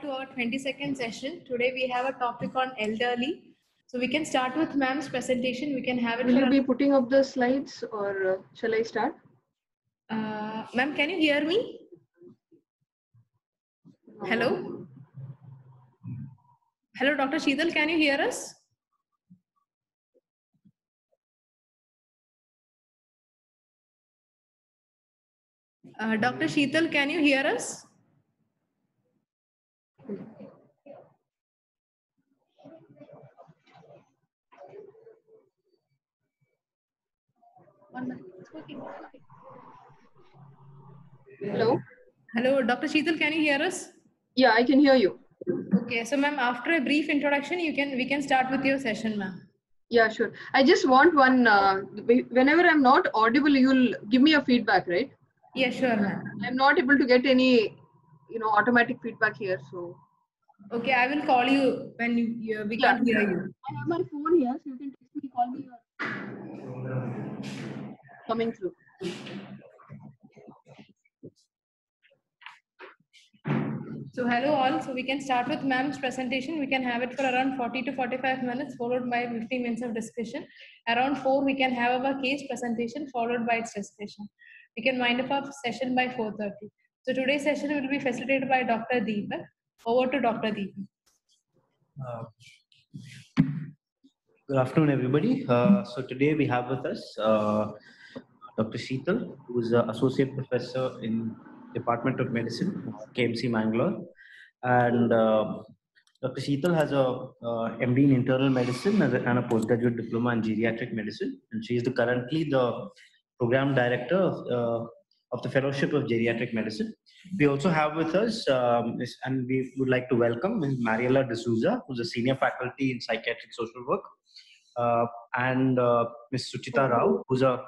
to our 22nd session. Today we have a topic on elderly. So we can start with ma'am's presentation. We can have it. Will you be putting up the slides or uh, shall I start? Uh, ma'am, can you hear me? Hello? Hello, Dr. Sheethal, can you hear us? Uh, Dr. Sheethal, can you hear us? One minute. It's working. Hello? Hello, Dr. Sheethal, can you hear us? Yeah, I can hear you. Okay, so ma'am, after a brief introduction, you can we can start with your session, ma'am. Yeah, sure. I just want one, uh, whenever I'm not audible, you'll give me a feedback, right? Yeah, sure, ma'am. I'm not able to get any, you know, automatic feedback here. So Okay, I will call you when you, you, we Yeah. can't hear you. I have my phone here, so you can text me, call me. Or... Coming through. So hello all. So we can start with ma'am's presentation. We can have it for around 40 to 45 minutes, followed by 15 minutes of discussion. Around four, we can have our case presentation, followed by its discussion. We can wind up our session by 4:30. So today's session will be facilitated by Dr. Deepak. Over to Dr. Deepak. Uh, Good afternoon, everybody. Uh, so today we have with us uh, Dr. Sheethal, who is an associate professor in Department of Medicine, KMC Mangalore, and uh, Dr. Sheethal has a uh, MD in internal medicine and a, and a postgraduate diploma in geriatric medicine, and she is the, currently the program director of, uh, of the Fellowship of Geriatric Medicine. We also have with us, um, and we would like to welcome Ms. Mariela D'Souza, who's a senior faculty in psychiatric social work, uh, and uh, Ms. Suchita Rao, who's a,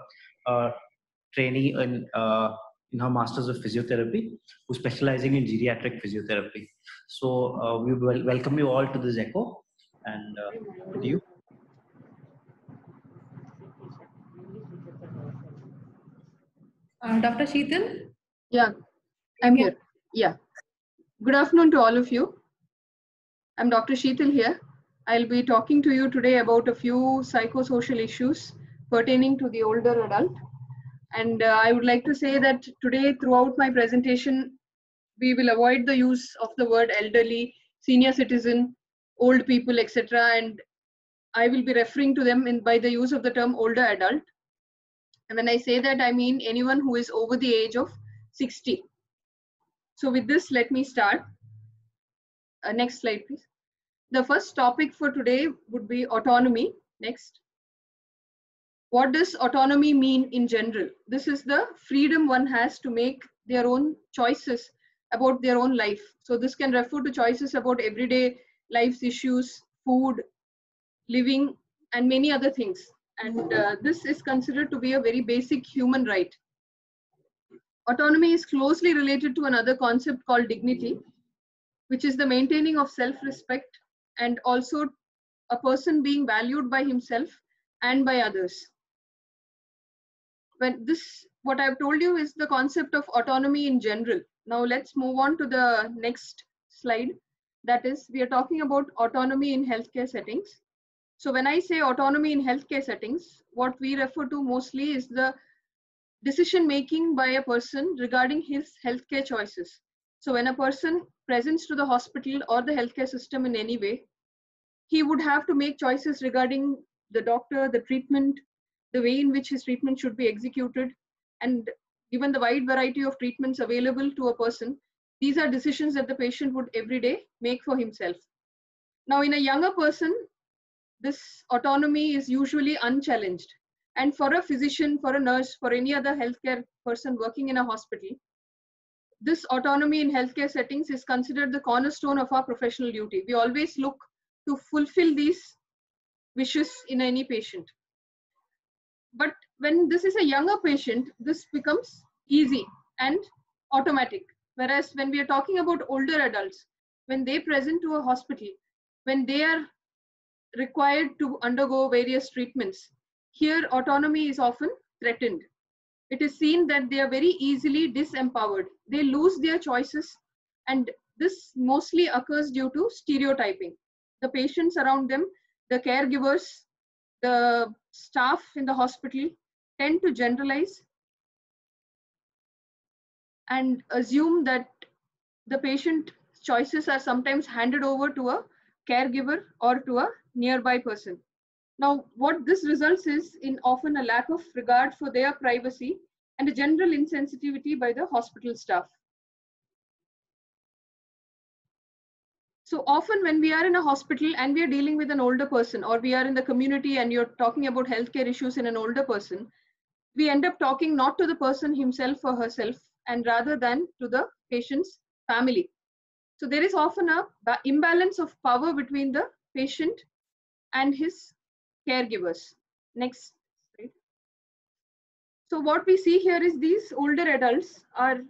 trainee in, uh, in her Masters of Physiotherapy, who's specializing in geriatric physiotherapy. So uh, we will welcome you all to this echo, and uh, with you. Uh, Dr. Sheethal. Yeah, I'm here. Yeah. Good afternoon to all of you. I'm Dr. Sheethal here. I'll be talking to you today about a few psychosocial issues pertaining to the older adult. And uh, I would like to say that today, throughout my presentation, we will avoid the use of the word elderly, senior citizen, old people, etc. And I will be referring to them in, by the use of the term older adult. And when I say that, I mean anyone who is over the age of 60. So with this, let me start. Uh, next slide, please. The first topic for today would be autonomy. Next. What does autonomy mean in general? This is the freedom one has to make their own choices about their own life. So this can refer to choices about everyday life's issues, food, living, and many other things. And uh, this is considered to be a very basic human right. Autonomy is closely related to another concept called dignity, which is the maintaining of self respect and also a person being valued by himself and by others. When this, what I've told you is the concept of autonomy in general. Now let's move on to the next slide. That is, we are talking about autonomy in healthcare settings. So when I say autonomy in healthcare settings, what we refer to mostly is the decision making by a person regarding his healthcare choices. So when a person presents to the hospital or the healthcare system in any way, he would have to make choices regarding the doctor, the treatment, the way in which his treatment should be executed, and given the wide variety of treatments available to a person, these are decisions that the patient would every day make for himself. Now, in a younger person, this autonomy is usually unchallenged. And for a physician, for a nurse, for any other healthcare person working in a hospital, this autonomy in healthcare settings is considered the cornerstone of our professional duty. We always look to fulfill these wishes in any patient. But when this is a younger patient, this becomes easy and automatic. Whereas when we are talking about older adults, when they present to a hospital, when they are required to undergo various treatments, here autonomy is often threatened. It is seen that they are very easily disempowered. They lose their choices and this mostly occurs due to stereotyping. The patients around them, the caregivers, the staff in the hospital tend to generalize and assume that the patient choices are sometimes handed over to a caregiver or to a nearby person. Now, what this results is in often a lack of regard for their privacy and a general insensitivity by the hospital staff. So often when we are in a hospital and we are dealing with an older person or we are in the community and you're talking about healthcare issues in an older person, we end up talking not to the person himself or herself and rather than to the patient's family. So there is often a imbalance of power between the patient and his caregivers. Next. slide. So what we see here is these older adults are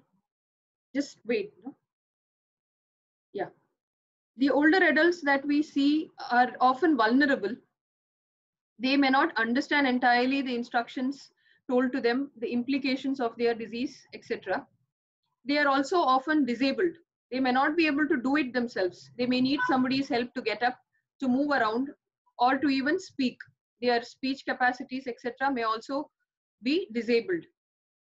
just wait. No? Yeah. The older adults that we see are often vulnerable. They may not understand entirely the instructions told to them, the implications of their disease, etc. They are also often disabled. They may not be able to do it themselves. They may need somebody's help to get up, to move around, or to even speak. Their speech capacities, etc., may also be disabled.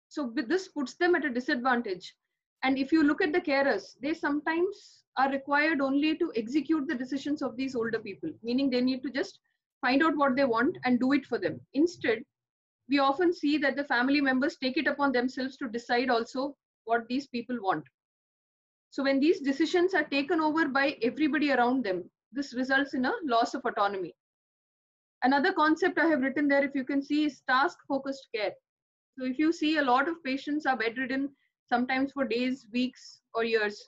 So this puts them at a disadvantage. And if you look at the carers, they sometimes are required only to execute the decisions of these older people, meaning they need to just find out what they want and do it for them. Instead, we often see that the family members take it upon themselves to decide also what these people want. So when these decisions are taken over by everybody around them, this results in a loss of autonomy. Another concept I have written there, if you can see, is task focused care. So if you see a lot of patients are bedridden, sometimes for days, weeks, or years.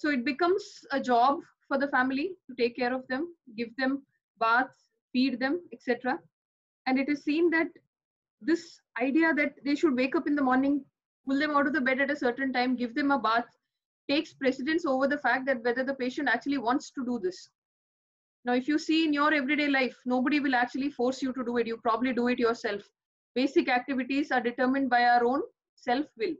So it becomes a job for the family to take care of them, give them baths, feed them, etc. And it is seen that this idea that they should wake up in the morning, pull them out of the bed at a certain time, give them a bath, takes precedence over the fact that whether the patient actually wants to do this. Now, if you see in your everyday life, nobody will actually force you to do it. You probably do it yourself. Basic activities are determined by our own self will.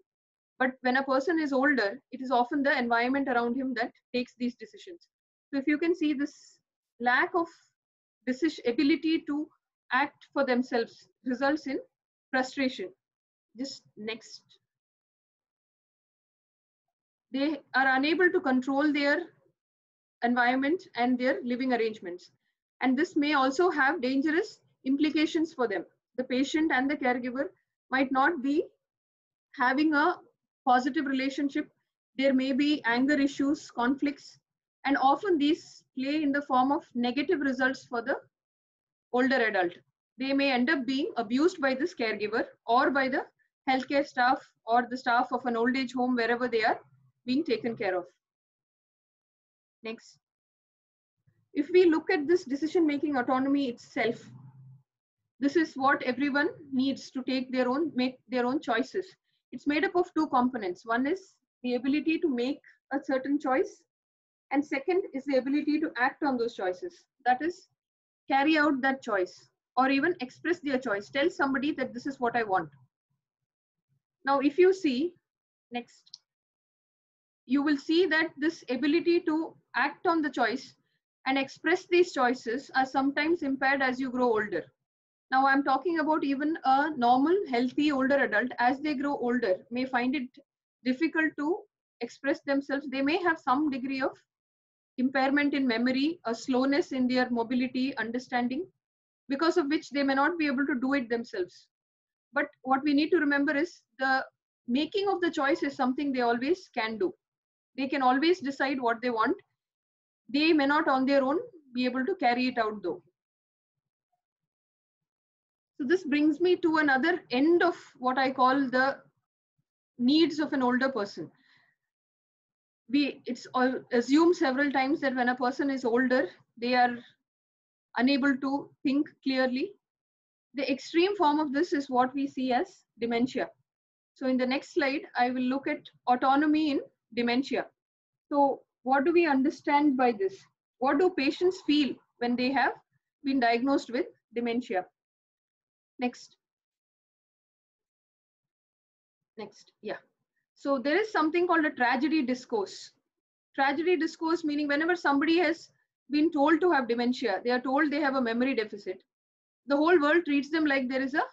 But when a person is older, it is often the environment around him that takes these decisions. So if you can see this lack of decision ability to act for themselves results in frustration. Just next. They are unable to control their environment and their living arrangements. And this may also have dangerous implications for them. The patient and the caregiver might not be having a positive relationship. There may be anger issues, conflicts, and often these play in the form of negative results for the older adult. They may end up being abused by this caregiver or by the healthcare staff or the staff of an old age home wherever they are being taken care of. Next. If we look at this decision making autonomy itself, this is what everyone needs to take their own, make their own choices. It's made up of two components. One is the ability to make a certain choice. And second is the ability to act on those choices. That is, carry out that choice or even express their choice. Tell somebody that this is what I want. Now, if you see, next, you will see that this ability to act on the choice and express these choices are sometimes impaired as you grow older. Now I'm talking about even a normal, healthy older adult as they grow older may find it difficult to express themselves. They may have some degree of impairment in memory, a slowness in their mobility, understanding, because of which they may not be able to do it themselves. But what we need to remember is the making of the choice is something they always can do. They can always decide what they want. They may not on their own be able to carry it out though. So this brings me to another end of what I call the needs of an older person. We, it's assumed several times that when a person is older, they are unable to think clearly. The extreme form of this is what we see as dementia. So in the next slide, I will look at autonomy in dementia. So what do we understand by this? What do patients feel when they have been diagnosed with dementia? Next. Next, yeah. So there is something called a tragedy discourse. tragedy discourse meaning whenever somebody has been told to have dementia, they are told they have a memory deficit. The whole world treats them like there is a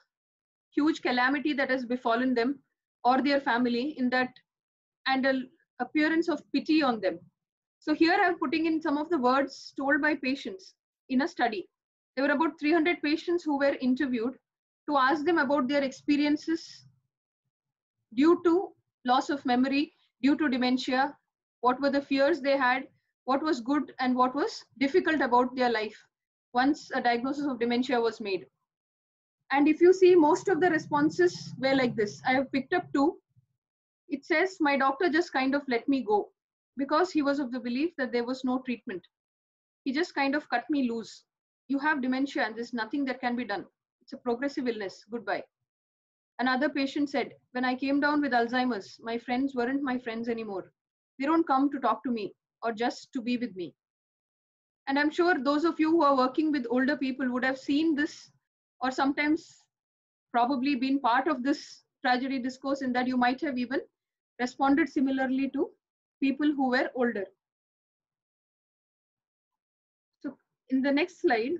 huge calamity that has befallen them or their family in that and an appearance of pity on them. So here I'm putting in some of the words told by patients in a study. There were about 300 patients who were interviewed to ask them about their experiences due to loss of memory, due to dementia, what were the fears they had, what was good and what was difficult about their life once a diagnosis of dementia was made. And if you see, most of the responses were like this. I have picked up two. It says, My doctor just kind of let me go because he was of the belief that there was no treatment. He just kind of cut me loose. You have dementia and there's nothing that can be done. It's a progressive illness. Goodbye. Another patient said, When I came down with Alzheimer's, my friends weren't my friends anymore. They don't come to talk to me or just to be with me. And I'm sure those of you who are working with older people would have seen this or sometimes probably been part of this tragedy discourse in that you might have even responded similarly to people who were older. So in the next slide,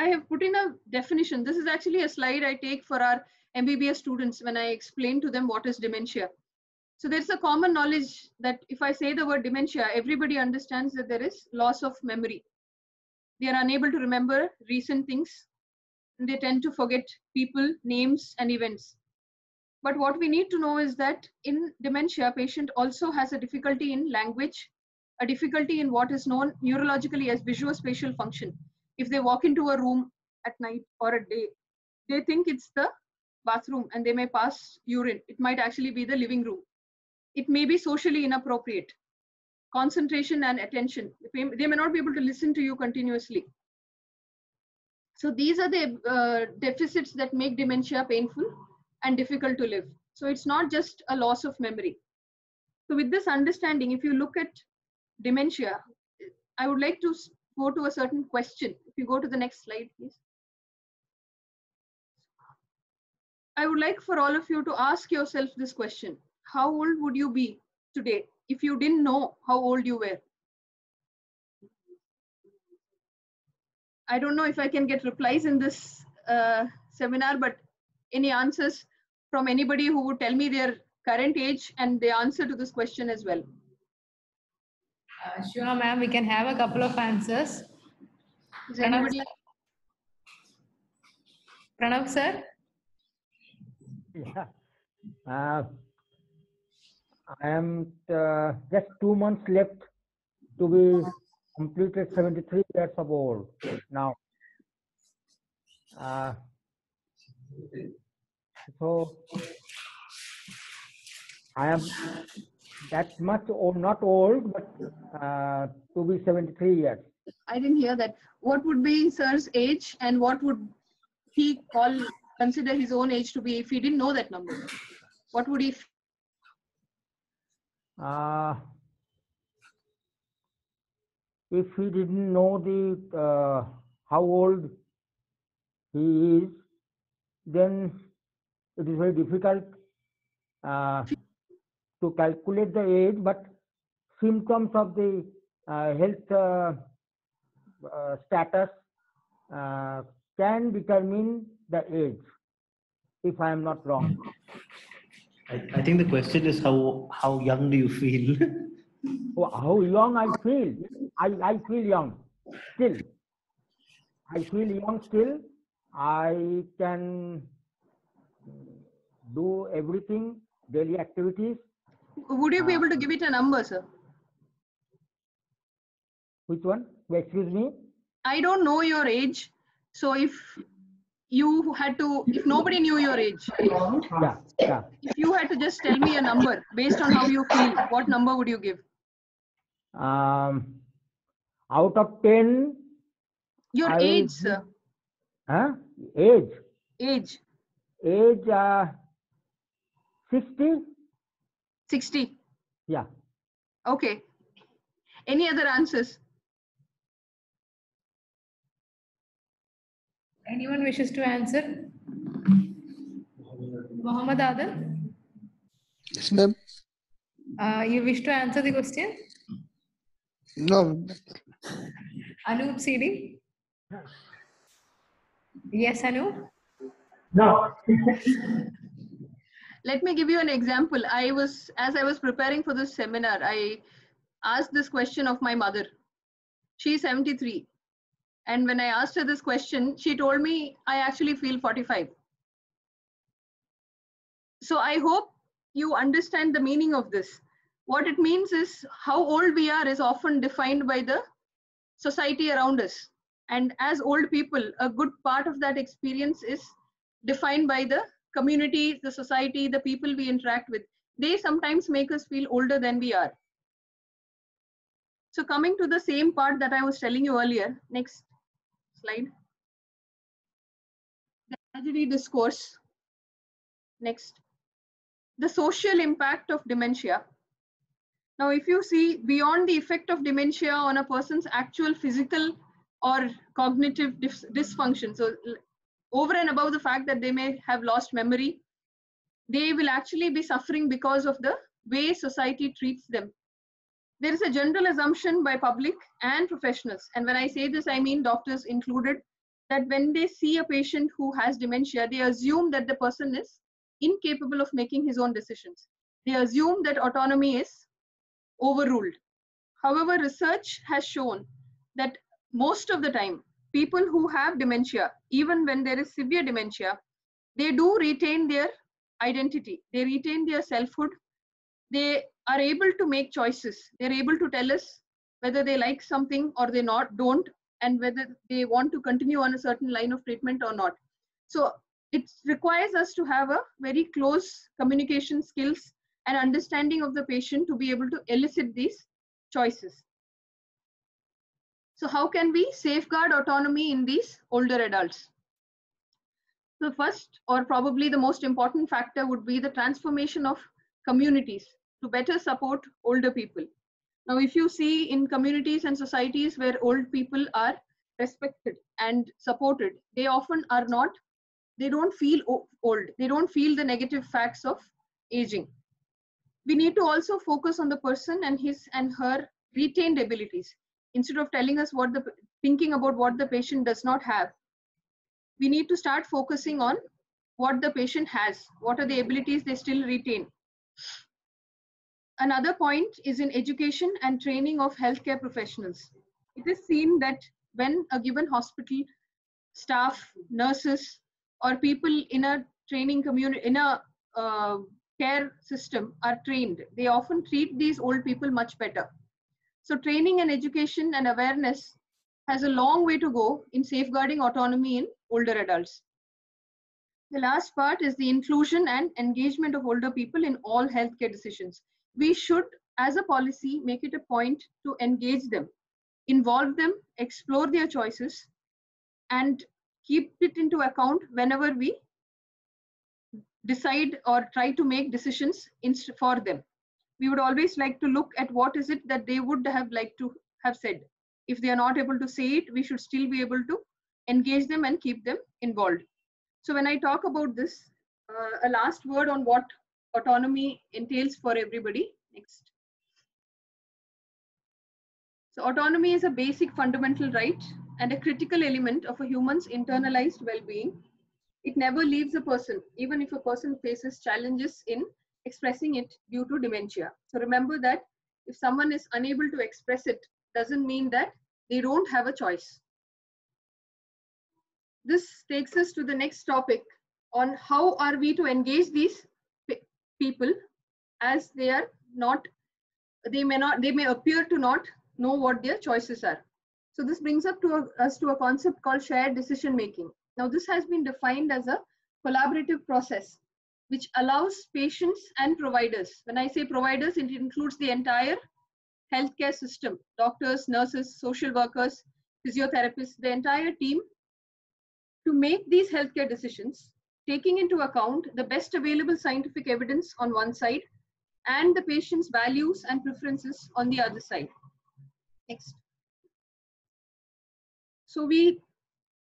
I have put in a definition. This is actually a slide I take for our MBBS students when I explain to them what is dementia. So there's a common knowledge that if I say the word dementia, everybody understands that there is loss of memory. They are unable to remember recent things. They tend to forget people, names, and events. But what we need to know is that in dementia, patient also has a difficulty in language, a difficulty in what is known neurologically as visuospatial function. If they walk into a room at night or a day, they think it's the bathroom and they may pass urine. It might actually be the living room. It may be socially inappropriate. Concentration and attention. They may not be able to listen to you continuously. So these are the uh, deficits that make dementia painful and difficult to live. So it's not just a loss of memory. So with this understanding, if you look at dementia, I would like to go to a certain question. You go to the next slide, please. I would like for all of you to ask yourself this question. How old would you be today if you didn't know how old you were? I don't know if I can get replies in this uh, seminar, but any answers from anybody who would tell me their current age and the answer to this question as well. Uh, sure, ma'am. We can have a couple of answers. Is anybody? Pranav, sir? Yeah. Uh, I am uh, just two months left to be completed 73 years of old now. Uh, so I am that much old, not old, but uh, to be 73 years. I didn't hear that. What would be sir's age and what would he call, consider his own age to be if he didn't know that number? What would he? Uh, if he didn't know the uh, how old he is, then it is very difficult uh, to calculate the age, but symptoms of the uh, health uh, status uh, can determine the age, if I am not wrong. I, I think the question is how how young do you feel? Oh, how young I feel. I, I feel young still. I feel young still. I can do everything, daily activities. Would you be able to give it a number, sir? Which one? Excuse me? I don't know your age. So if you had to, if nobody knew your age, Yeah, yeah. if you had to just tell me a number based on how you feel, what number would you give? Um, out of 10, Your I age, sir. huh? age, Age. age uh, 60? 60. Yeah. Okay. Any other answers? Anyone wishes to answer? Mohammed Adil? Yes, ma'am. Uh, you wish to answer the question? No, Anup CD? Yes, Anup? No. Let me give you an example. I was, as I was preparing for this seminar, I asked this question of my mother. She's 73. And when I asked her this question, she told me, I actually feel 45. So I hope you understand the meaning of this. What it means is how old we are is often defined by the society around us. And as old people, a good part of that experience is defined by the community, the society, the people we interact with. They sometimes make us feel older than we are. So coming to the same part that I was telling you earlier, next slide. The tragedy discourse. Next. The social impact of dementia. Now, if you see beyond the effect of dementia on a person's actual physical or cognitive dysfunction, so over and above the fact that they may have lost memory, they will actually be suffering because of the way society treats them. There is a general assumption by public and professionals, and when I say this, I mean doctors included, that when they see a patient who has dementia, they assume that the person is incapable of making his own decisions. They assume that autonomy is overruled. However, research has shown that most of the time, people who have dementia, even when there is severe dementia, they do retain their identity, they retain their selfhood, they are able to make choices. They're able to tell us whether they like something or they not don't, and whether they want to continue on a certain line of treatment or not. So it requires us to have a very close communication skills and understanding of the patient to be able to elicit these choices. So how can we safeguard autonomy in these older adults? The first or probably the most important factor would be the transformation of communities to better support older people. Now, if you see in communities and societies where old people are respected and supported, they often are not, they don't feel old. They don't feel the negative facts of aging. We need to also focus on the person and his and her retained abilities instead of telling us what the thinking about what the patient does not have we need to start focusing on what the patient has what are the abilities they still retain another point is in education and training of healthcare professionals it is seen that when a given hospital staff nurses or people in a training community in a uh, care system are trained they often treat these old people much better so training and education and awareness has a long way to go in safeguarding autonomy in older adults. The last part is the inclusion and engagement of older people in all healthcare decisions. We should, as a policy, make it a point to engage them, involve them, explore their choices, and keep it into account whenever we decide or try to make decisions for them we would always like to look at what is it that they would have liked to have said. If they are not able to say it, we should still be able to engage them and keep them involved. So when I talk about this, uh, a last word on what autonomy entails for everybody. Next. So autonomy is a basic fundamental right and a critical element of a human's internalized well-being. It never leaves a person, even if a person faces challenges in expressing it due to dementia. So remember that if someone is unable to express it, doesn't mean that they don't have a choice. This takes us to the next topic on how are we to engage these people as they are not, they may not, they may appear to not know what their choices are. So this brings up to a, us to a concept called shared decision making. Now this has been defined as a collaborative process which allows patients and providers. When I say providers, it includes the entire healthcare system, doctors, nurses, social workers, physiotherapists, the entire team to make these healthcare decisions, taking into account the best available scientific evidence on one side and the patient's values and preferences on the other side. Next. So we,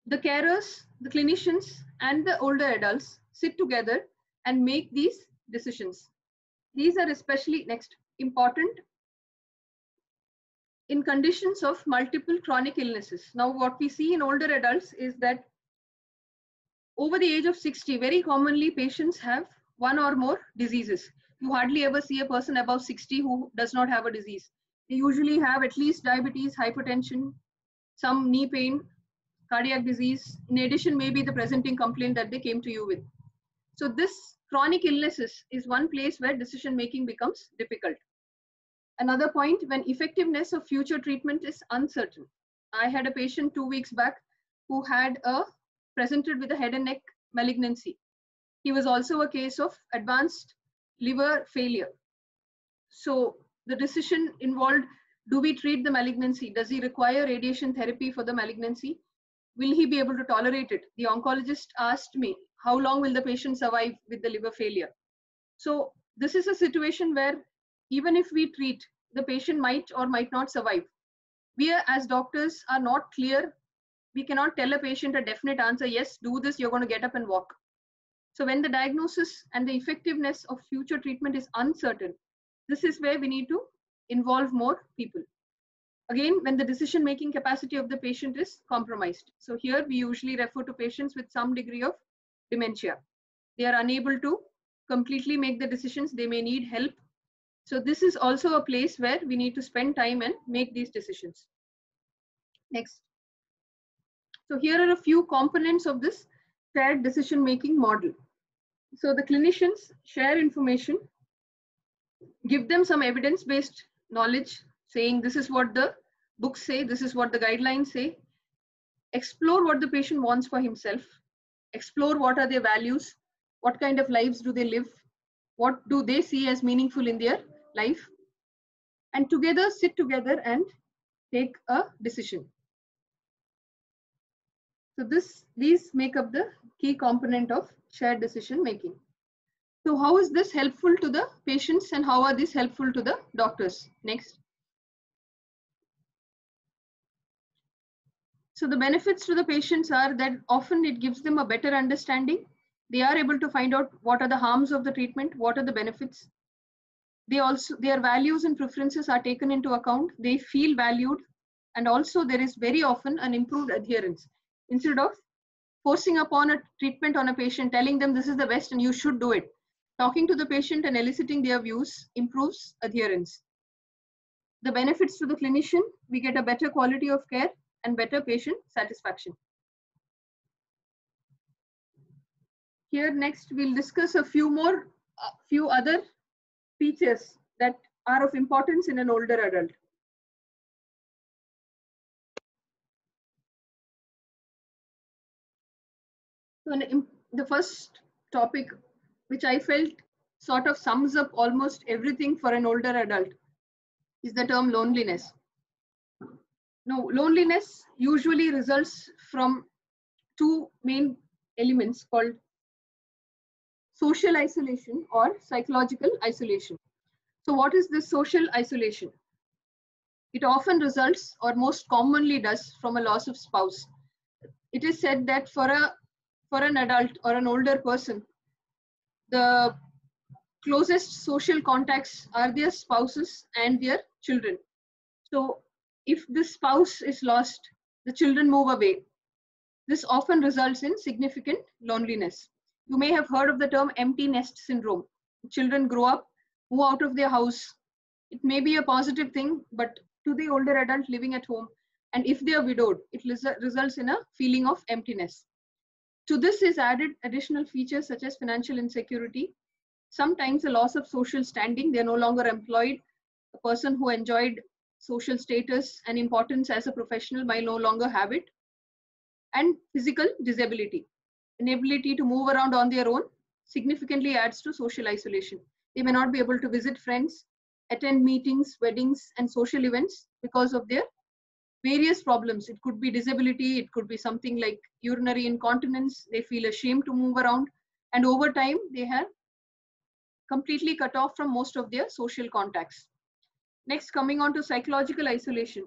the carers, the clinicians, and the older adults sit together and make these decisions. These are especially, next, important in conditions of multiple chronic illnesses. Now, what we see in older adults is that over the age of 60, very commonly patients have one or more diseases. You hardly ever see a person above 60 who does not have a disease. They usually have at least diabetes, hypertension, some knee pain, cardiac disease. In addition, maybe the presenting complaint that they came to you with. So this chronic illnesses is one place where decision making becomes difficult. Another point, when effectiveness of future treatment is uncertain. I had a patient two weeks back who had a presented with a head and neck malignancy. He was also a case of advanced liver failure. So the decision involved, do we treat the malignancy? Does he require radiation therapy for the malignancy? Will he be able to tolerate it? The oncologist asked me, how long will the patient survive with the liver failure? So this is a situation where even if we treat, the patient might or might not survive. We as doctors are not clear. We cannot tell a patient a definite answer, yes, do this, you're going to get up and walk. So when the diagnosis and the effectiveness of future treatment is uncertain, this is where we need to involve more people. Again, when the decision-making capacity of the patient is compromised. So here we usually refer to patients with some degree of dementia. They are unable to completely make the decisions. They may need help so this is also a place where we need to spend time and make these decisions. Next. So here are a few components of this shared decision-making model. So the clinicians share information, give them some evidence-based knowledge saying this is what the books say, this is what the guidelines say, explore what the patient wants for himself, explore what are their values, what kind of lives do they live, what do they see as meaningful in their life and together sit together and take a decision. So this, these make up the key component of shared decision making. So how is this helpful to the patients and how are these helpful to the doctors? Next. So the benefits to the patients are that often it gives them a better understanding. They are able to find out what are the harms of the treatment, what are the benefits they also their values and preferences are taken into account they feel valued and also there is very often an improved adherence instead of forcing upon a treatment on a patient telling them this is the best and you should do it talking to the patient and eliciting their views improves adherence the benefits to the clinician we get a better quality of care and better patient satisfaction here next we'll discuss a few more a few other features that are of importance in an older adult. So the first topic, which I felt sort of sums up almost everything for an older adult, is the term loneliness. Now, loneliness usually results from two main elements called social isolation or psychological isolation. So what is this social isolation? It often results or most commonly does from a loss of spouse. It is said that for a for an adult or an older person, the closest social contacts are their spouses and their children. So if the spouse is lost, the children move away. This often results in significant loneliness. You may have heard of the term empty nest syndrome. Children grow up, move out of their house. It may be a positive thing, but to the older adult living at home, and if they are widowed, it results in a feeling of emptiness. To this is added additional features such as financial insecurity, sometimes a loss of social standing. They're no longer employed. A person who enjoyed social status and importance as a professional might no longer have it. And physical disability inability to move around on their own significantly adds to social isolation. They may not be able to visit friends, attend meetings, weddings, and social events because of their various problems. It could be disability, it could be something like urinary incontinence. They feel ashamed to move around. And over time, they have completely cut off from most of their social contacts. Next, coming on to psychological isolation.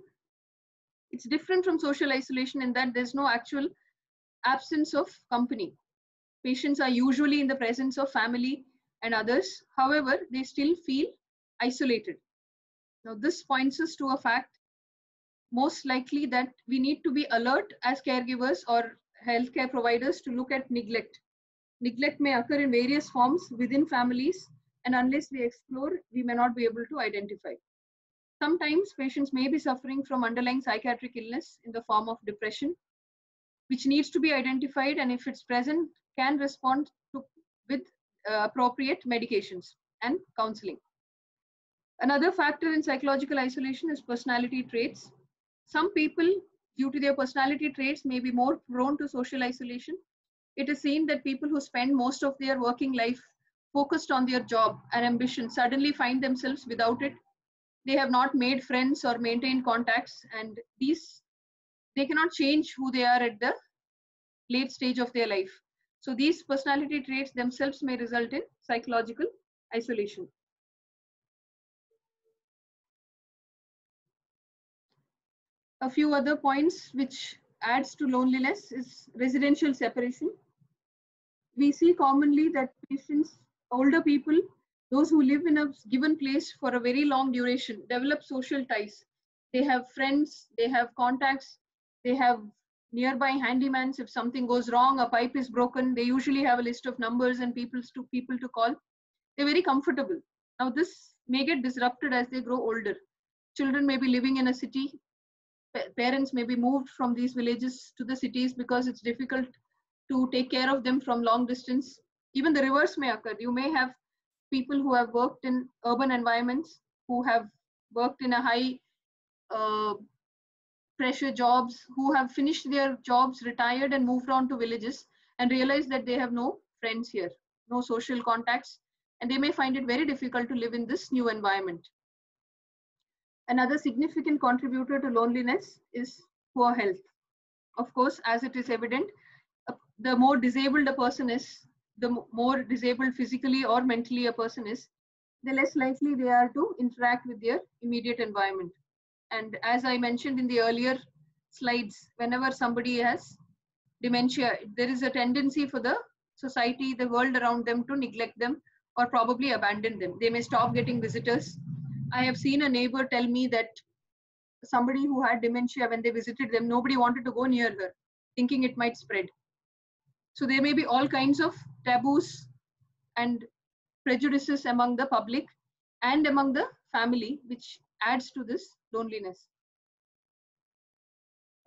It's different from social isolation in that there's no actual absence of company. Patients are usually in the presence of family and others. However, they still feel isolated. Now, this points us to a fact most likely that we need to be alert as caregivers or healthcare providers to look at neglect. Neglect may occur in various forms within families, and unless we explore, we may not be able to identify. Sometimes patients may be suffering from underlying psychiatric illness in the form of depression, which needs to be identified, and if it's present, can respond to, with uh, appropriate medications and counseling. Another factor in psychological isolation is personality traits. Some people, due to their personality traits, may be more prone to social isolation. It is seen that people who spend most of their working life focused on their job and ambition suddenly find themselves without it. They have not made friends or maintained contacts, and these they cannot change who they are at the late stage of their life. So these personality traits themselves may result in psychological isolation. A few other points which adds to loneliness is residential separation. We see commonly that patients, older people, those who live in a given place for a very long duration develop social ties. They have friends, they have contacts, they have nearby handymans. If something goes wrong, a pipe is broken, they usually have a list of numbers and people to people to call. They're very comfortable. Now this may get disrupted as they grow older. Children may be living in a city. Parents may be moved from these villages to the cities because it's difficult to take care of them from long distance. Even the reverse may occur. You may have people who have worked in urban environments, who have worked in a high uh, pressure jobs, who have finished their jobs, retired, and moved on to villages and realized that they have no friends here, no social contacts, and they may find it very difficult to live in this new environment. Another significant contributor to loneliness is poor health. Of course, as it is evident, the more disabled a person is, the more disabled physically or mentally a person is, the less likely they are to interact with their immediate environment. And as I mentioned in the earlier slides, whenever somebody has dementia, there is a tendency for the society, the world around them to neglect them or probably abandon them. They may stop getting visitors. I have seen a neighbor tell me that somebody who had dementia, when they visited them, nobody wanted to go near her, thinking it might spread. So there may be all kinds of taboos and prejudices among the public and among the family, which adds to this loneliness.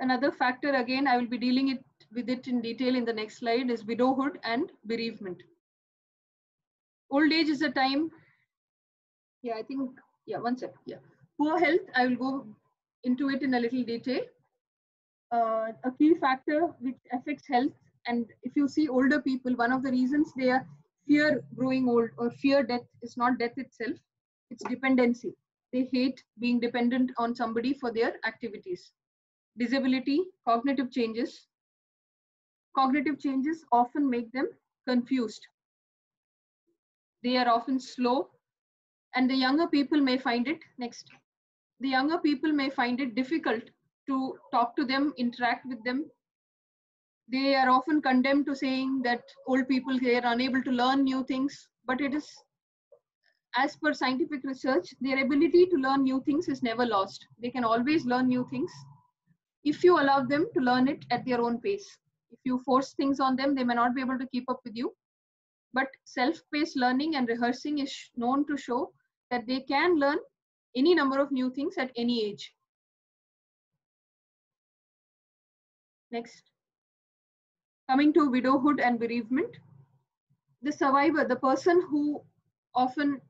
Another factor, again, I will be dealing it with it in detail in the next slide, is widowhood and bereavement. Old age is a time, yeah, I think, yeah, one sec, yeah. Poor health, I will go into it in a little detail. Uh, a key factor which affects health, and if you see older people, one of the reasons they are fear growing old or fear death is not death itself, it's dependency they hate being dependent on somebody for their activities. Disability, cognitive changes. Cognitive changes often make them confused. They are often slow, and the younger people may find it next. The younger people may find it difficult to talk to them, interact with them. They are often condemned to saying that old people they are unable to learn new things, but it is as per scientific research, their ability to learn new things is never lost. They can always learn new things if you allow them to learn it at their own pace. If you force things on them, they may not be able to keep up with you. But self-paced learning and rehearsing is known to show that they can learn any number of new things at any age. Next. Coming to widowhood and bereavement. The survivor, the person who often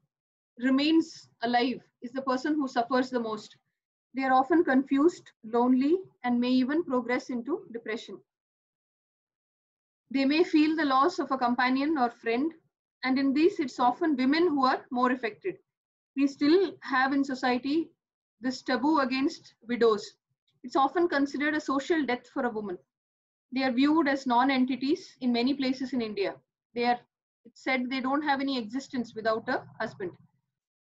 remains alive is the person who suffers the most. They are often confused, lonely, and may even progress into depression. They may feel the loss of a companion or friend, and in this, it's often women who are more affected. We still have in society this taboo against widows. It's often considered a social death for a woman. They are viewed as non entities in many places in India. They are, it's said they don't have any existence without a husband.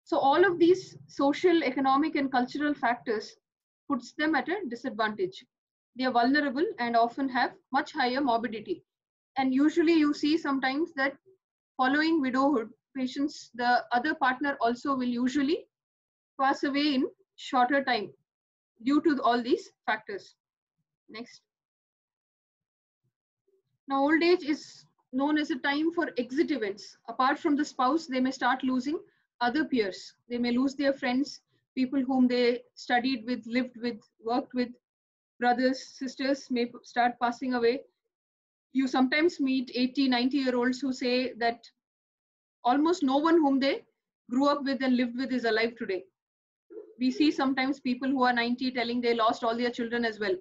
So all of these social, economic, and cultural factors puts them at a disadvantage. They are vulnerable and often have much higher morbidity. And usually you see sometimes that following widowhood, patients, the other partner also will usually pass away in shorter time due to all these factors. Next. Now, old age is known as a time for exit events. Apart from the spouse, they may start losing other peers. They may lose their friends, people whom they studied with, lived with, worked with, brothers, sisters may start passing away. You sometimes meet 80, 90 year olds who say that almost no one whom they grew up with and lived with is alive today. We see sometimes people who are 90 telling they lost all their children as well.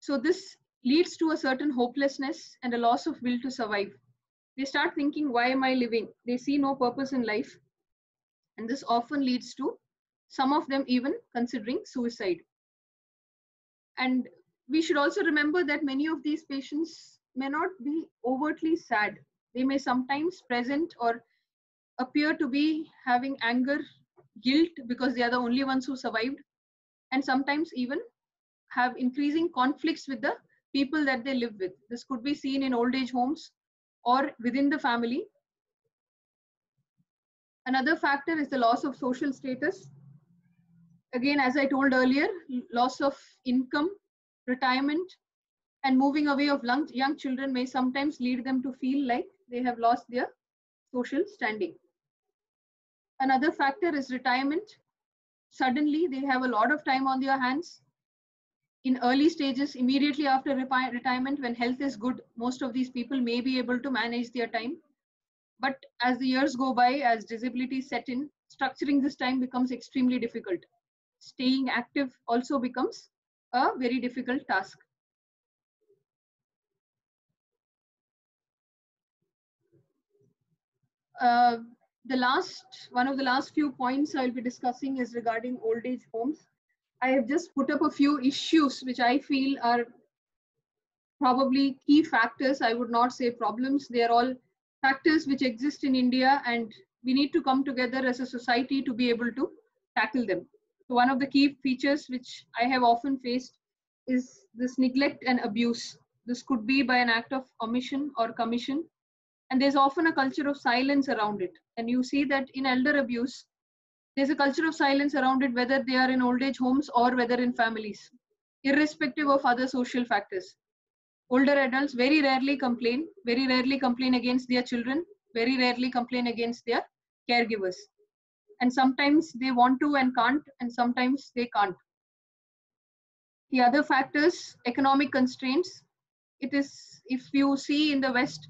So this leads to a certain hopelessness and a loss of will to survive. They start thinking, why am I living? They see no purpose in life. And this often leads to some of them even considering suicide. And we should also remember that many of these patients may not be overtly sad. They may sometimes present or appear to be having anger, guilt because they are the only ones who survived, and sometimes even have increasing conflicts with the people that they live with. This could be seen in old age homes or within the family. Another factor is the loss of social status. Again, as I told earlier, loss of income, retirement, and moving away of young, children may sometimes lead them to feel like they have lost their social standing. Another factor is retirement. Suddenly, they have a lot of time on their hands in early stages, immediately after retirement, when health is good, most of these people may be able to manage their time. But as the years go by, as disability set in, structuring this time becomes extremely difficult. Staying active also becomes a very difficult task. Uh, the last, one of the last few points I'll be discussing is regarding old age homes. I have just put up a few issues which I feel are probably key factors. I would not say problems. They are all factors which exist in India, and we need to come together as a society to be able to tackle them. So, one of the key features which I have often faced is this neglect and abuse. This could be by an act of omission or commission, and there's often a culture of silence around it. And you see that in elder abuse, there's a culture of silence around it, whether they are in old age homes or whether in families, irrespective of other social factors. Older adults very rarely complain, very rarely complain against their children, very rarely complain against their caregivers. And sometimes they want to and can't, and sometimes they can't. The other factors, economic constraints. It is, if you see in the West,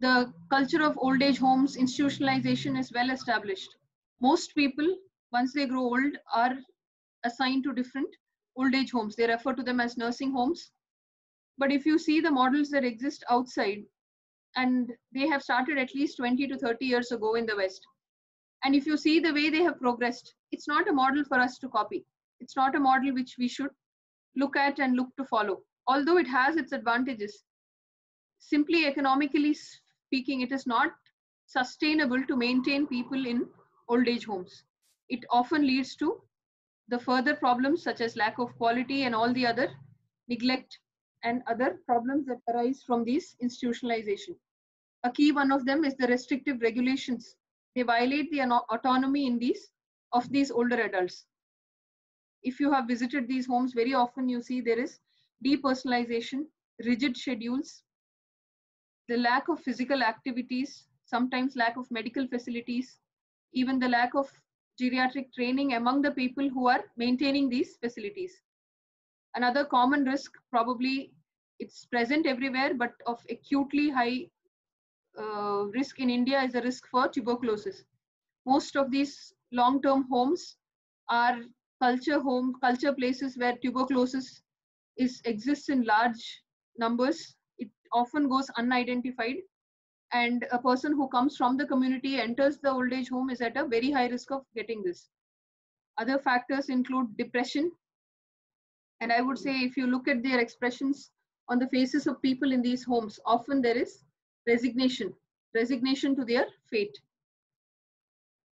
the culture of old age homes, institutionalization is well established. Most people once they grow old are assigned to different old age homes. They refer to them as nursing homes. But if you see the models that exist outside and they have started at least 20 to 30 years ago in the west and if you see the way they have progressed it's not a model for us to copy. It's not a model which we should look at and look to follow. Although it has its advantages simply economically speaking it is not sustainable to maintain people in old age homes. It often leads to the further problems such as lack of quality and all the other neglect and other problems that arise from these institutionalization. A key one of them is the restrictive regulations. They violate the autonomy in these of these older adults. If you have visited these homes, very often you see there is depersonalization, rigid schedules, the lack of physical activities, sometimes lack of medical facilities, even the lack of geriatric training among the people who are maintaining these facilities. Another common risk, probably it's present everywhere, but of acutely high uh, risk in India is the risk for tuberculosis. Most of these long-term homes are culture home, culture places where tuberculosis is exists in large numbers. Often goes unidentified and a person who comes from the community enters the old age home is at a very high risk of getting this. Other factors include depression. And I would say if you look at their expressions on the faces of people in these homes, often there is resignation, resignation to their fate.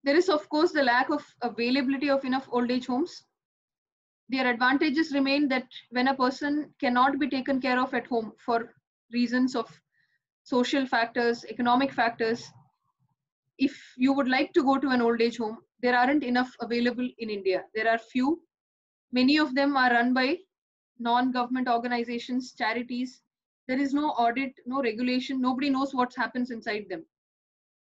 There is, of course, the lack of availability of enough old age homes. Their advantages remain that when a person cannot be taken care of at home for reasons of social factors, economic factors, if you would like to go to an old age home, there aren't enough available in India. There are few. Many of them are run by non-government organizations, charities. There is no audit, no regulation. Nobody knows what happens inside them.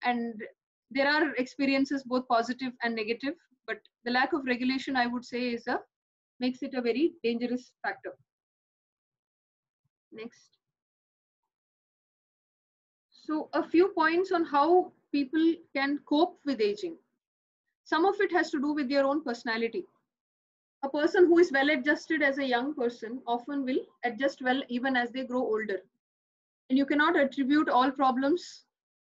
And there are experiences both positive and negative, but the lack of regulation, I would say, is a makes it a very dangerous factor. Next. So a few points on how people can cope with aging. Some of it has to do with their own personality. A person who is well adjusted as a young person often will adjust well even as they grow older. And you cannot attribute all problems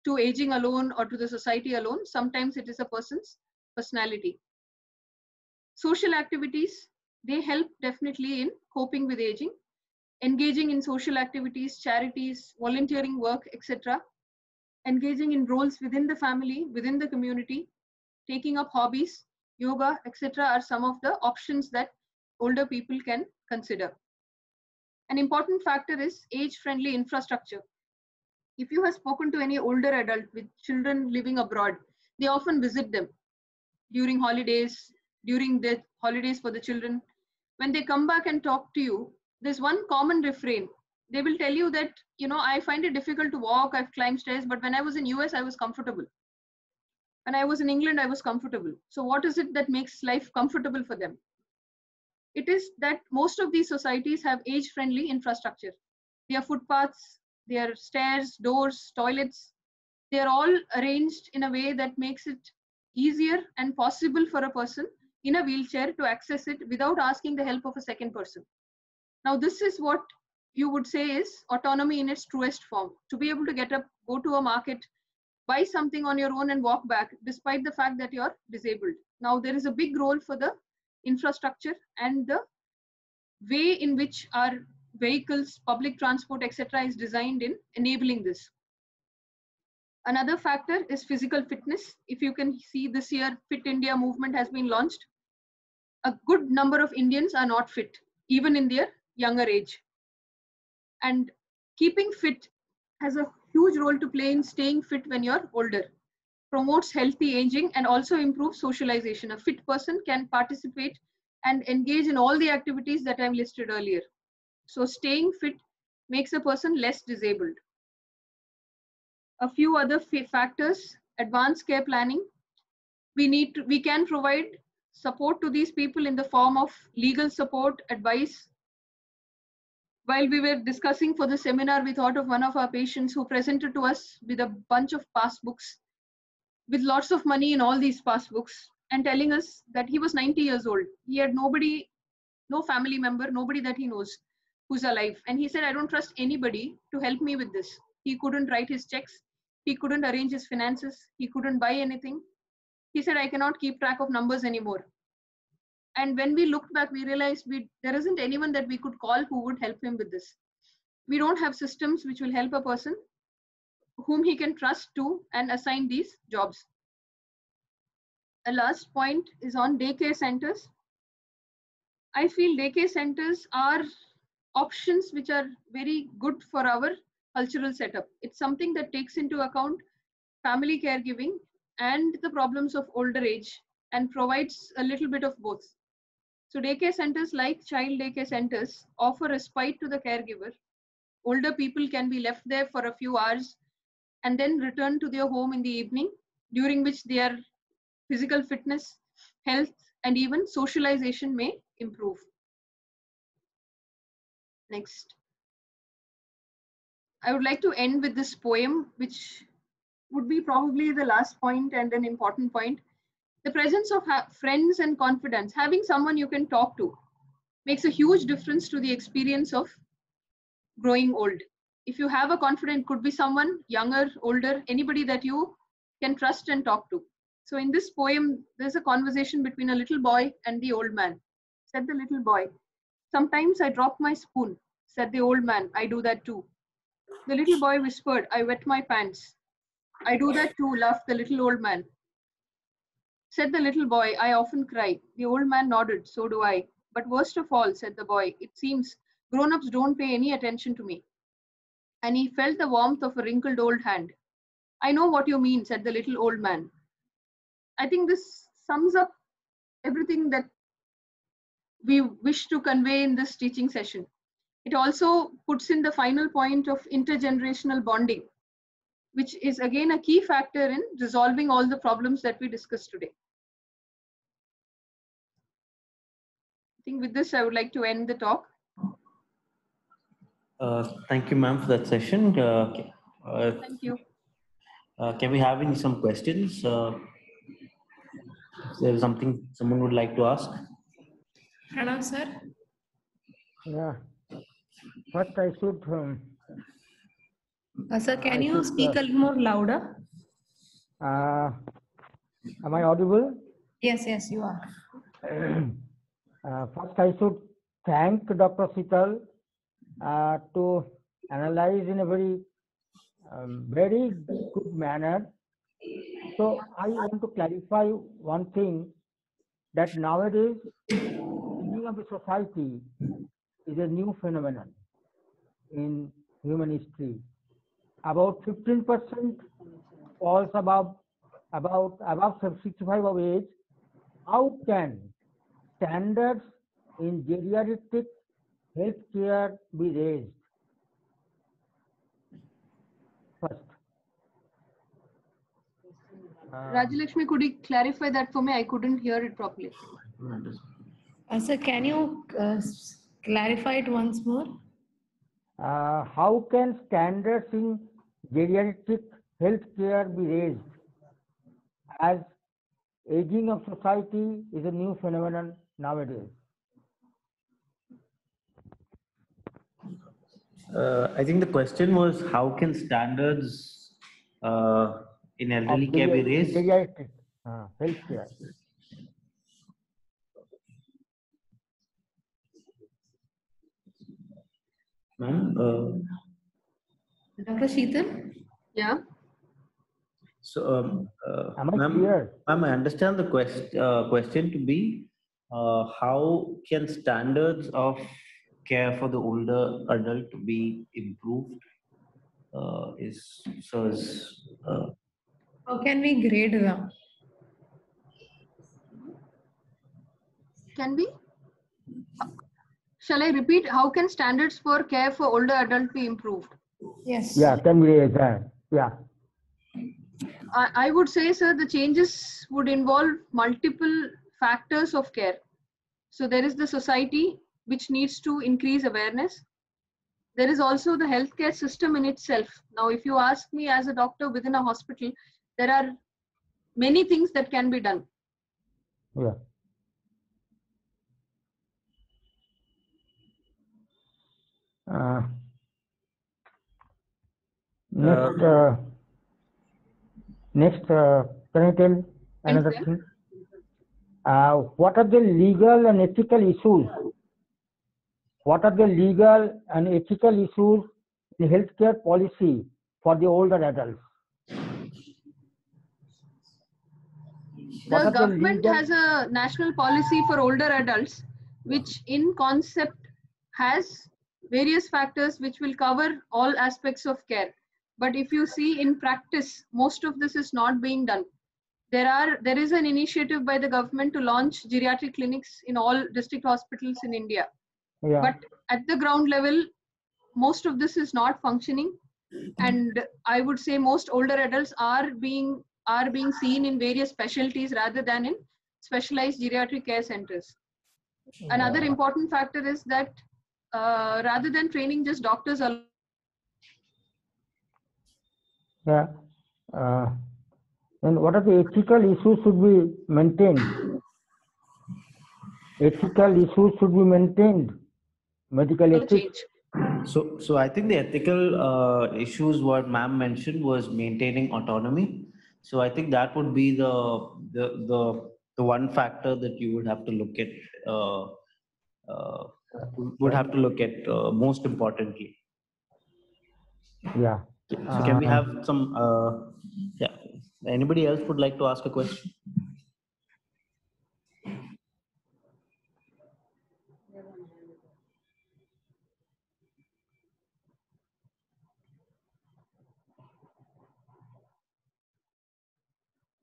to aging alone or to the society alone. Sometimes it is a person's personality. Social activities, they help definitely in coping with aging. Engaging in social activities, charities, volunteering work, etc. Engaging in roles within the family, within the community, taking up hobbies, yoga, etc. are some of the options that older people can consider. An important factor is age-friendly infrastructure. If you have spoken to any older adult with children living abroad, they often visit them during holidays, during the holidays for the children. When they come back and talk to you, there's one common refrain. They will tell you that, you know, I find it difficult to walk, I've climbed stairs, but when I was in US, I was comfortable. When I was in England, I was comfortable. So what is it that makes life comfortable for them? It is that most of these societies have age-friendly infrastructure. Their footpaths, their stairs, doors, toilets, they are all arranged in a way that makes it easier and possible for a person in a wheelchair to access it without asking the help of a second person. Now, this is what you would say is autonomy in its truest form. To be able to get up, go to a market, buy something on your own and walk back, despite the fact that you're disabled. Now, there is a big role for the infrastructure and the way in which our vehicles, public transport, etc., is designed in enabling this. Another factor is physical fitness. If you can see this year, Fit India movement has been launched. A good number of Indians are not fit, even in their younger age. And keeping fit has a huge role to play in staying fit when you're older. Promotes healthy aging and also improves socialization. A fit person can participate and engage in all the activities that I've listed earlier. So staying fit makes a person less disabled. A few other factors, advanced care planning. We need to, we can provide support to these people in the form of legal support, advice. While we were discussing for the seminar, we thought of one of our patients who presented to us with a bunch of passbooks with lots of money in all these passbooks and telling us that he was 90 years old. He had nobody, no family member, nobody that he knows who's alive. And he said, I don't trust anybody to help me with this. He couldn't write his checks. He couldn't arrange his finances. He couldn't buy anything. He said, I cannot keep track of numbers anymore. And when we looked back, we realized we, there isn't anyone that we could call who would help him with this. We don't have systems which will help a person whom he can trust to and assign these jobs. A last point is on daycare centers. I feel daycare centers are options which are very good for our cultural setup. It's something that takes into account family caregiving and the problems of older age and provides a little bit of both. So daycare centers like child daycare centers offer respite to the caregiver. Older people can be left there for a few hours and then return to their home in the evening, during which their physical fitness, health, and even socialization may improve. Next. I would like to end with this poem, which would be probably the last point and an important point. The presence of friends and confidence, having someone you can talk to, makes a huge difference to the experience of growing old. If you have a confident, could be someone younger, older, anybody that you can trust and talk to. So in this poem, there's a conversation between a little boy and the old man. Said the little boy, Sometimes I drop my spoon, said the old man. I do that too. The little boy whispered, I wet my pants. I do that too, laughed the little old man. Said the little boy, I often cry. The old man nodded, so do I. But worst of all, said the boy, it seems grown ups don't pay any attention to me. And he felt the warmth of a wrinkled old hand. I know what you mean, said the little old man. I think this sums up everything that we wish to convey in this teaching session. It also puts in the final point of intergenerational bonding, which is again a key factor in resolving all the problems that we discussed today. I think with this, I would like to end the talk. Uh, thank you, ma'am, for that session. Uh, uh, Thank you. uh, can we have any some questions? Uh, is there something someone would like to ask? Pranav, sir. Yeah. First, I should. Um, Uh, sir, can I you should, speak uh, a little more louder? uh, am I audible? Yes, yes, you are. uh, first, I should thank Dr. Sheethal uh, to analyze in a very, um, very good manner. So I want to clarify one thing that nowadays, aging of the society is a new phenomenon in human history. About 15% falls above about above 65 of age. How can standards in geriatric healthcare be raised? First. Uh, Rajalakshmi, could you clarify that for me? I couldn't hear it properly. Uh, sir, can you uh, clarify it once more? uh, how can standards in geriatric healthcare be raised as aging of society is a new phenomenon nowadays? Uh, I think the question was how can standards uh, in elderly care be raised? Geriatric uh, healthcare. Ma'am, uh, Dr. Sheethal? Yeah. so, um, uh, Am I ma'am, ma'am, I understand the quest, uh, question to be uh, how can standards of care for the older adult be improved? Uh, is so is uh, How can we grade them? Can we? Shall I repeat? How can standards for care for older adult be improved? Yes. Yeah, can we raise that? Yeah. I, I would say, sir, the changes would involve multiple factors of care. So there is the society which needs to increase awareness. There is also the healthcare system in itself. Now, if you ask me as a doctor within a hospital, there are many things that can be done. Yeah. Uh, next, uh, next, uh, can I tell another sir. thing? Uh, what are the legal and ethical issues? What are the legal and ethical issues in healthcare policy for the older adults? The are the government has a national policy for older adults, which in concept has various factors which will cover all aspects of care. But if you see in practice, most of this is not being done. There are there is an initiative by the government to launch geriatric clinics in all district hospitals in India. Yeah. But at the ground level, most of this is not functioning. And I would say most older adults are being are being seen in various specialties rather than in specialized geriatric care centers. Another important factor is that uh, rather than training just doctors alone, Yeah. Uh, and what are the ethical issues should be maintained? Ethical issues should be maintained. Medical will ethics. change. so. So I think the ethical uh, issues what ma'am mentioned was maintaining autonomy. So I think that would be the the the the one factor that you would have to look at. Uh, uh, would have to look at uh, most importantly. Yeah. So can we Uh, have some? Uh, yeah. Anybody else would like to ask a question?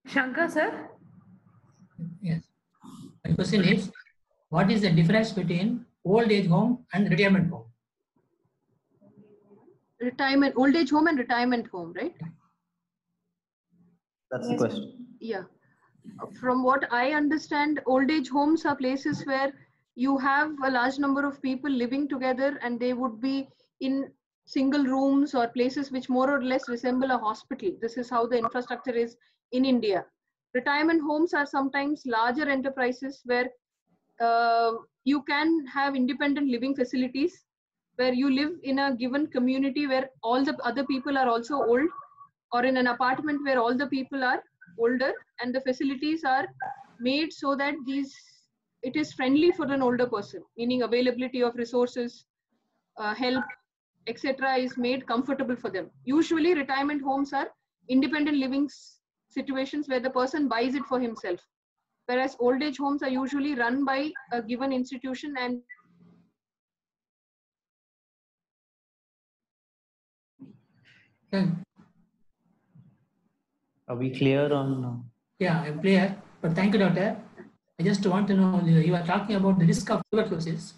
Shankar, sir? Yes. My question is, what is the difference between old age home and retirement home? Retirement, old age home and retirement home, right? That's the question. Yeah. From what I understand, old age homes are places where you have a large number of people living together and they would be in single rooms or places which more or less resemble a hospital. This is how the infrastructure is in India. Retirement homes are sometimes larger enterprises where uh, you can have independent living facilities where you live in a given community where all the other people are also old or in an apartment where all the people are older and the facilities are made so that these it is friendly for an older person meaning availability of resources uh, help etc is made comfortable for them. Usually retirement homes are independent living situations where the person buys it for himself whereas old age homes are usually run by a given institution and Then, Are we clear on? uh, yeah, I'm clear. But thank you, doctor. I just want to know you you are talking about the risk of tuberculosis.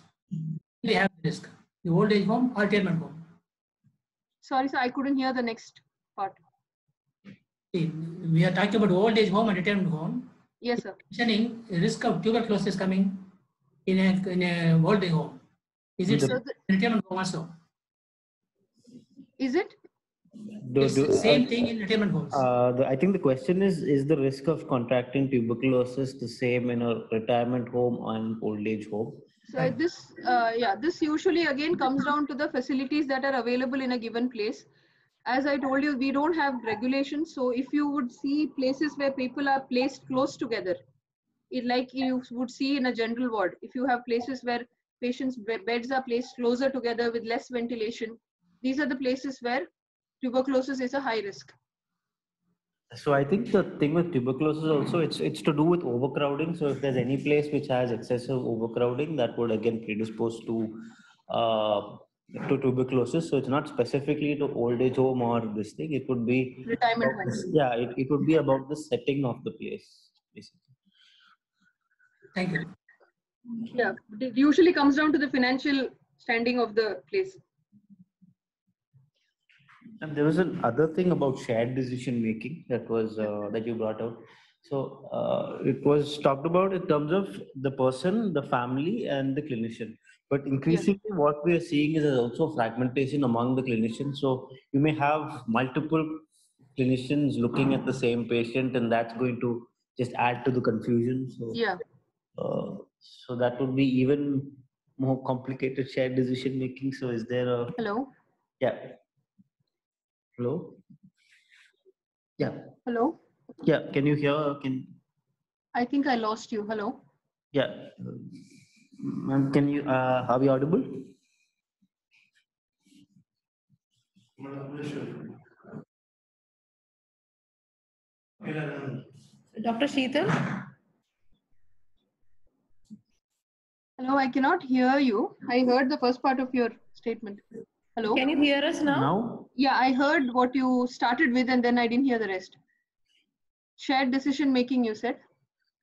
We have the risk. The old age home or retirement home. sorry sir i couldn't hear the next part See, we are talking about old age home and retirement home. yes sir Mentioning the risk of tuberculosis coming in a in a old age home. Is it so the, retirement home also? is it do- do- same uh, thing in retirement homes. Uh, the, I think the question is: Is the risk of contracting tuberculosis the same in a retirement home and old age home? So this, uh, yeah, this usually again comes down to the facilities that are available in a given place. As I told you, we don't have regulations. So if you would see places where people are placed close together, it like you would see in a general ward, if you have places where patients' beds are placed closer together with less ventilation, these are the places where tuberculosis is a high risk. So I think the thing with tuberculosis also it's it's to do with overcrowding. So if there's any place which has excessive overcrowding, that would again predispose to uh, to tuberculosis. So it's not specifically to old age home or this thing. It would be Retirement homes. this- yeah, it, it would be about the setting of the place basically. Thank you. Yeah, it usually comes down to the financial standing of the place. And there was another thing about shared decision making that was uh, that you brought out. So uh, it was talked about in terms of the person, the family, and the clinician. But increasingly, what we are seeing is there's also fragmentation among the clinicians. So you may have multiple clinicians looking at the same patient, and that's going to just add to the confusion. So Yeah. uh, so that would be even more complicated shared decision making. So is there a Hello. yeah. Hello? Yeah, Hello. yeah. Can you hear? Can I think I lost you. Hello. yeah. Ma'am, can you uh are we audible? Dr. Sheethal? Hello, I cannot hear you. I heard the first part of your statement. Hello? Can you hear us now? Now? Yeah, I heard what you started with and then I didn't hear the rest. Shared decision making, you said?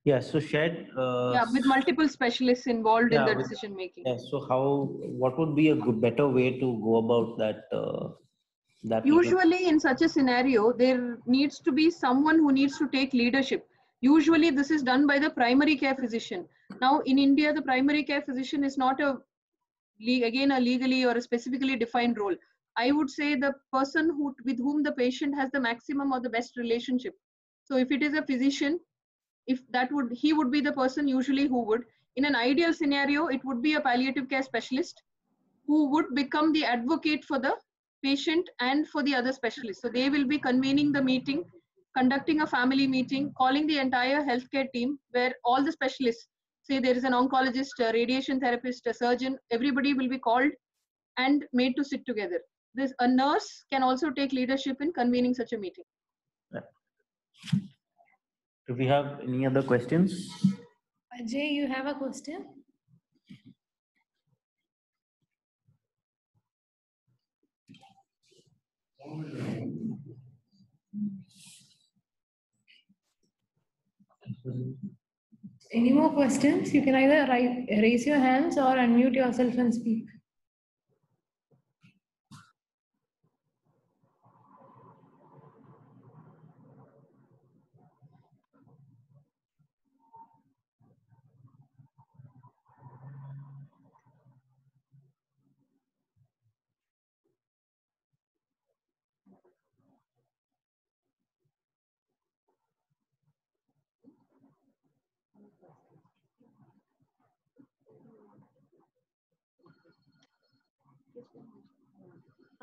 Yeah, so shared uh Yeah, with multiple specialists involved in the with- decision making. yeah, so how what would be a good better way to go about that uh that little- Usually, in such a scenario, there needs to be someone who needs to take leadership. Usually, this is done by the primary care physician. Now, in India, the primary care physician is not a le- again a legally or a specifically defined role. I would say the person who with whom the patient has the maximum or the best relationship. So, if it is a physician, if that would he would be the person usually who would. In an ideal scenario, it would be a palliative care specialist who would become the advocate for the patient and for the other specialists. So they will be convening the meeting, conducting a family meeting, calling the entire healthcare team where all the specialists, say there is an oncologist, a radiation therapist, a surgeon, everybody will be called and made to sit together. This a nurse can also take leadership in convening such a meeting. Do we have any other questions? Ajay, you have a question? Any more questions? You can either raise your hands or unmute yourself and speak.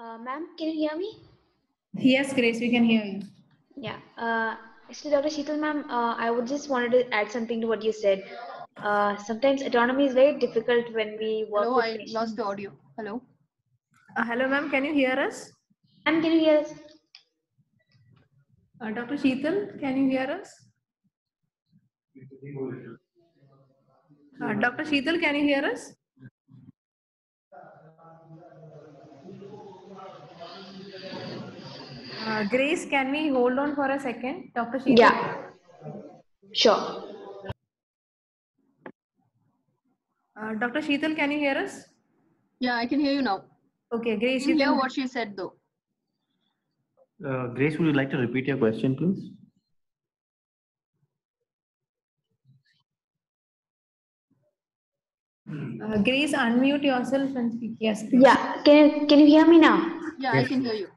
Uh, ma'am, can you hear me? Yes, Grace, we can hear you. Yeah. Uh, actually, Dr. Sheethal, ma'am, uh, I would just wanted to add something to what you said. Uh, sometimes autonomy is very difficult when we work Hello, with I patients. lost the audio. Hello. Uh, hello, ma'am. Can you hear us? Ma'am, can you hear us? Uh, Dr. Sheethal, can you hear us? Uh, Dr. Sheethal, can you hear us? Uh, Grace, can we hold on for a second? Dr. Sheethal? Yeah. Sure. Uh, Dr. Sheethal, can you hear us? Yeah, I can hear you now. Okay, Grace, You you hear what she said though. Uh, Grace, would you like to repeat your question, please? Uh, Grace, unmute yourself and speak. Yes. Grace. Yeah. Can you, can you hear me now? Yeah, I can hear you.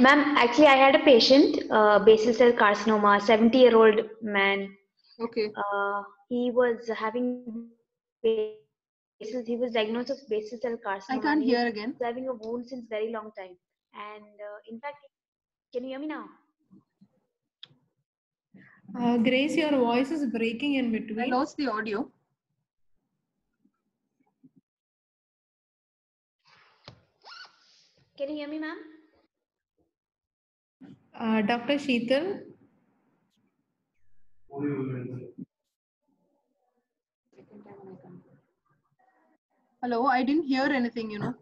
Ma'am, actually, I had a patient, uh, basal cell carcinoma, 70 year old man. Okay. Uh, he was having basal, he was diagnosed with basal cell carcinoma. I can't and he hear again. was having a wound since very long time. And uh, in fact, can you hear me now? Uh, Grace, your voice is breaking in between. I lost the audio. Can you hear me, ma'am? Uh, Dr. Sheethal? Hello, I didn't hear anything, you know.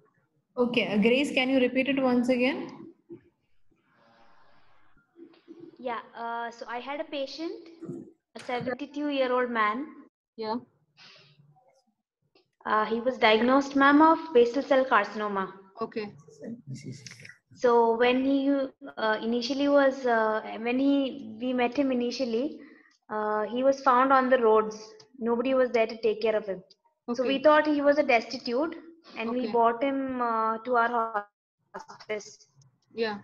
Okay, uh, Grace, can you repeat it once again? Yeah. Uh, so I had a patient, a 72 year old man. Yeah. Uh, he was diagnosed, ma'am, of basal cell carcinoma. Okay. So when he uh, initially was, uh, when he we met him initially, uh, he was found on the roads. Nobody was there to take care of him. okay. So we thought he was a destitute, and we brought him uh, to our hospice. Yeah.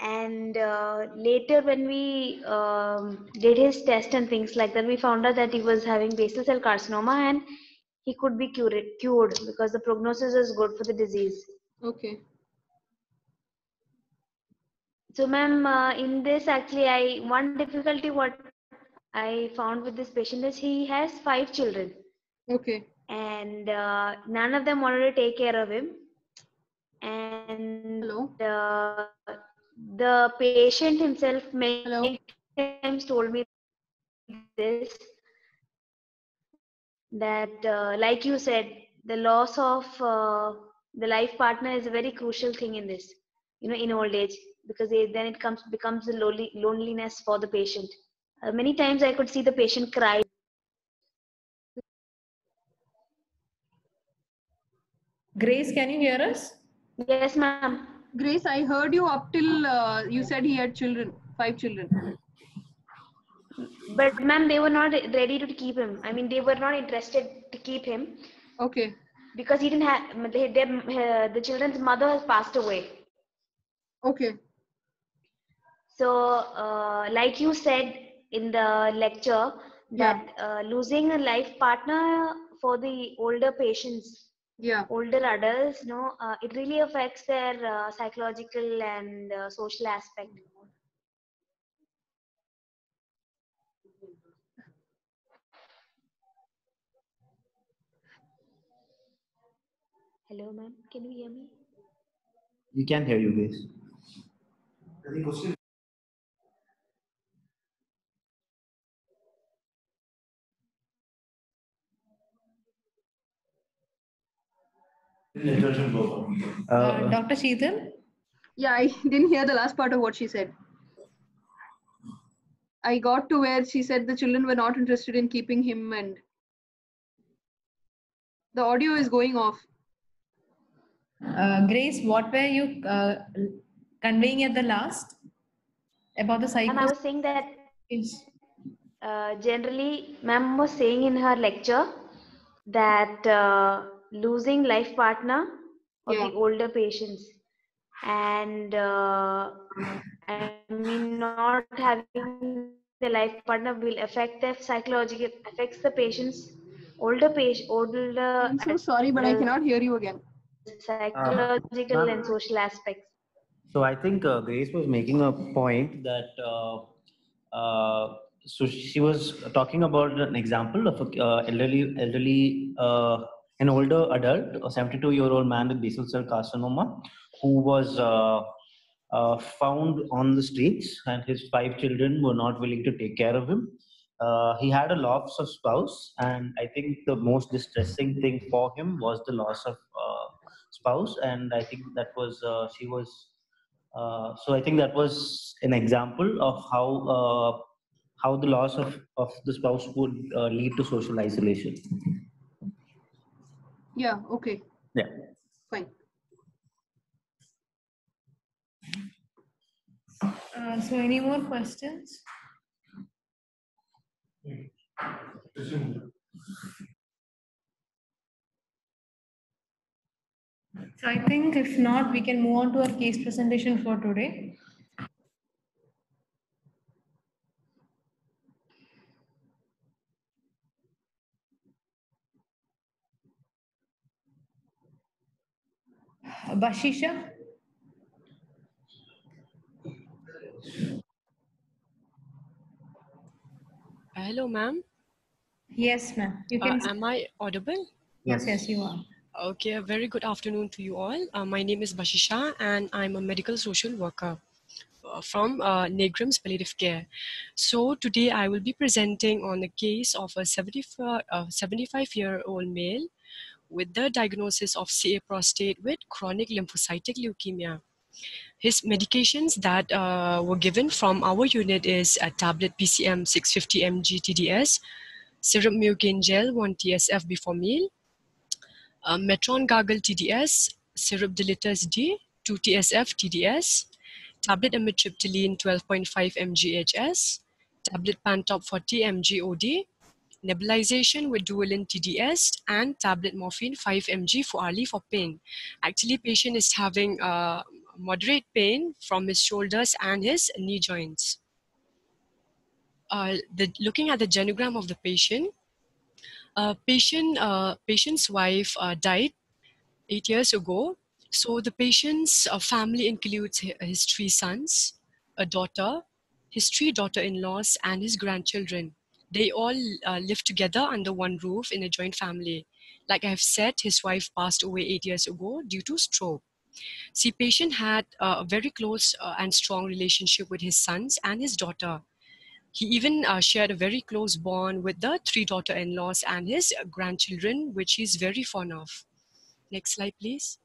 And uh, later, when we um, did his test and things like that, we found out that he was having basal cell carcinoma, and he could be cured, cured because the prognosis is good for the disease. Okay. So, ma'am, uh, in this actually, I one difficulty what I found with this patient is he has five children, Okay. and uh, none of them wanted to take care of him. And Hello. uh, the patient himself many Hello. times told me this that, uh, like you said, the loss of uh, the life partner is a very crucial thing in this, you know, in old age, because they, then it comes becomes the lonely, loneliness for the patient. Uh, many times I could see the patient cry. Grace, can you hear us? Yes, ma'am. Grace, I heard you up till uh, you said he had children, five children. But ma'am, they were not ready to keep him. I mean, they were not interested to keep him Okay. because he didn't have they, they, uh, the children's mother has passed away. Okay. So, uh, like you said in the lecture, Yeah. that uh, losing a life partner for the older patients, Yeah. older adults, no, uh, it really affects their uh, psychological and uh, social aspect. Hello, ma'am. Can you hear me? We can hear you, Grace. Uh, Uh, Dr. Sheethal? Yeah, I didn't hear the last part of what she said. I got to where she said the children were not interested in keeping him and the audio is going off. Uh, Grace, what were you uh, conveying at the last about the And I was saying that uh, generally, ma'am was saying in her lecture that uh, losing life partner of Yeah. the older patients and uh, I mean not having the life partner will affect the psychological affects the patients older patient older I'm so sorry, but I cannot hear you again. Psychological ma'am. and social aspects. So I think uh, Grace was making a point that uh, uh, so she was talking about an example of a uh, elderly elderly uh, an older adult, a 72 year old man with basal cell carcinoma, who was uh, uh, found on the streets, and his five children were not willing to take care of him. Uh, he had a loss of spouse, and I think the most distressing thing for him was the loss of uh, spouse, and I think that was uh, she was uh, so I think that was an example of how uh, how the loss of, of the spouse would uh, lead to social isolation. Yeah, okay, Yeah. fine. Uh, so any more questions? So I think if not, we can move on to our case presentation for today. Bashisha? Hello, ma'am. Yes, ma'am. You Uh, can. am I audible? yes, yes, you are. Okay, very good afternoon to you all. Uh, my name is Bashisha, and I'm a medical social worker uh, from uh, NEIGRIHMS Palliative Care. So today I will be presenting on the case of a 75, uh, 75 year old male with the diagnosis of CA prostate with chronic lymphocytic leukemia. His medications that uh, were given from our unit is a tablet PCM 650 mg TDS, serum mucin gel 1 TSF before meal, uh, Metron Gargle TDS, syrup diliters D, 2 TSF TDS, tablet amitriptyline 12.5 mghs, tablet Pantop 40 mg OD, nebulization with Duolin TDS, and tablet morphine 5 mg for hourly for pain. Actually, patient is having uh, moderate pain from his shoulders and his knee joints. Uh, the, looking at the genogram of the patient, uh, patient uh, patient's wife uh, died eight years ago. So the patient's uh, family includes his three sons, a daughter, his three daughter-in-laws, and his grandchildren. They all uh, live together under one roof in a joint family. Like I have said, his wife passed away eight years ago due to stroke. See, patient had uh, a very close and strong relationship with his sons and his daughter. He even uh, shared a very close bond with the three daughter-in-laws and his grandchildren, which he's very fond of. Next slide, please.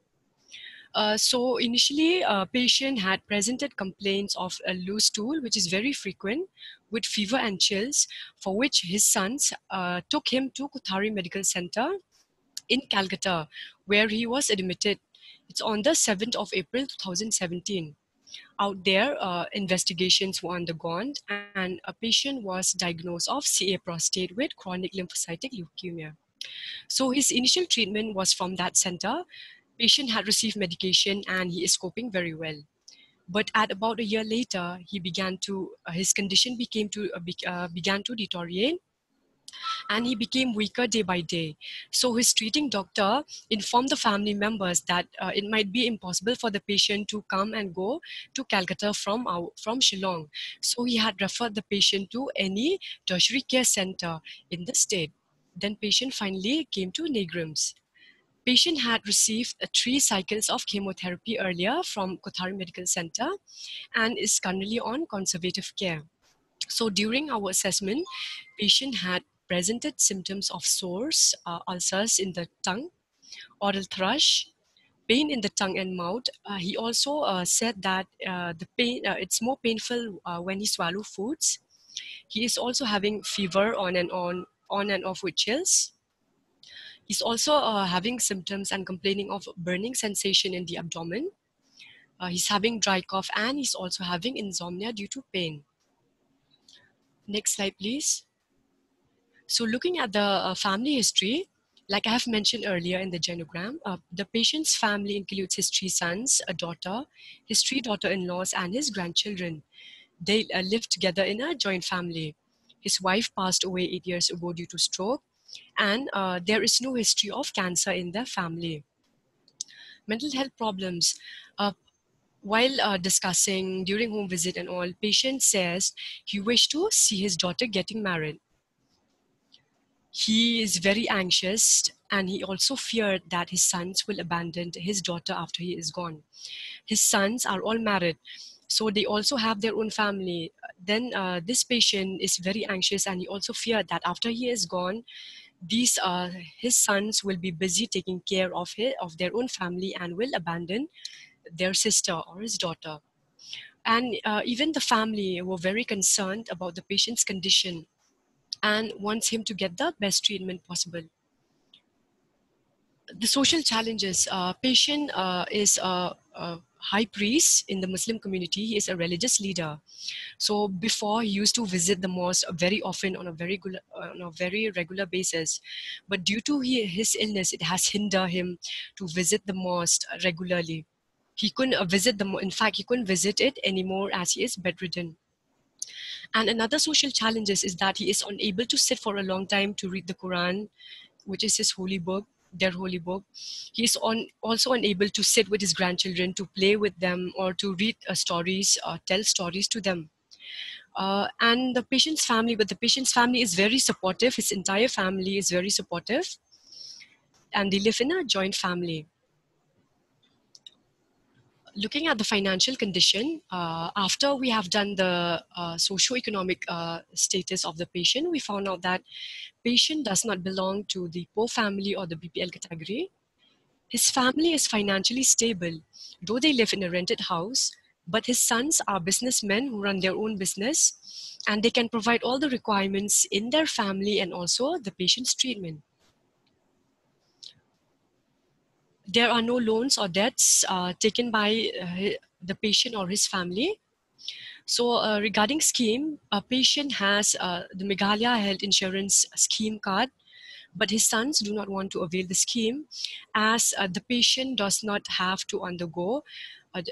Uh, so initially, uh, patient had presented complaints of a loose stool, which is very frequent, with fever and chills, for which his sons uh, took him to Kothari Medical Center in Calcutta, where he was admitted. It's on the 7th of April 2017. Out there, uh, investigations were undergone, and a patient was diagnosed of CA prostate with chronic lymphocytic leukemia. So his initial treatment was from that center. Patient had received medication and he is coping very well. But at about a year later, he began to uh, his condition became to uh, be, uh, began to deteriorate, and he became weaker day by day. So his treating doctor informed the family members that uh, it might be impossible for the patient to come and go to Calcutta from our, from Shillong. So he had referred the patient to any tertiary care center in the state. Then patient finally came to NEIGRIHMS. Patient had received uh, three cycles of chemotherapy earlier from Kothari Medical Center and is currently on conservative care. So during our assessment, patient had presented symptoms of sores, uh, ulcers in the tongue, oral thrush, pain in the tongue and mouth. Uh, he also uh, said that uh, the pain uh, it's more painful uh, when he swallow foods, He is also having fever on and on, on and off with chills. He's also having symptoms and complaining of burning sensation in the abdomen. He's having dry cough and he's also having insomnia due to pain. Next slide, please. So looking at the uh, family history, like I have mentioned earlier in the genogram, uh, the patient's family includes his three sons, a daughter, his three daughter-in-laws, and his grandchildren. They uh, live together in a joint family. His wife passed away eight years ago due to stroke, and uh, there is no history of cancer in the family. Mental health problems. Uh, while uh, discussing during home visit and all, patient says he wished to see his daughter getting married he is very anxious and he also feared that his sons will abandon his daughter after he is gone. His sons are all married, so they also have their own family. Then uh, this patient is very anxious and he also feared that after he is gone, these uh, his sons will be busy taking care of his, of their own family and will abandon their sister or his daughter. And uh, even the family were very concerned about the patient's condition and wants him to get the best treatment possible. The social challenges, uh, patient uh, is a, a, high priest in the Muslim community. He is a religious leader. So before he used to visit the mosque very often on a very, on a very regular basis. But due to he, his illness, it has hindered him to visit the mosque regularly. He couldn't uh, visit the, in fact, he couldn't visit it anymore as he is bedridden. And another social challenges is that he is unable to sit for a long time to read the Quran, which is his holy book, their holy book. He is on, also unable to sit with his grandchildren to play with them or to read uh, stories, uh, tell stories to them. Uh, and the patient's family, but the patient's family is very supportive. His entire family is very supportive. And they live in a joint family looking at the financial condition, uh, after we have done the uh, socio-economic uh, status of the patient, we found out that patient does not belong to the poor family or the BPL category. His family is financially stable, though they live in a rented house, but his sons are businessmen who run their own business and they can provide all the requirements in their family and also the patient's treatment. There are no loans or debts uh, taken by uh, the patient or his family. So uh, regarding scheme, a patient has uh, the Meghalaya Health Insurance Scheme card, but his sons do not want to avail the scheme as uh, the patient does not have to undergo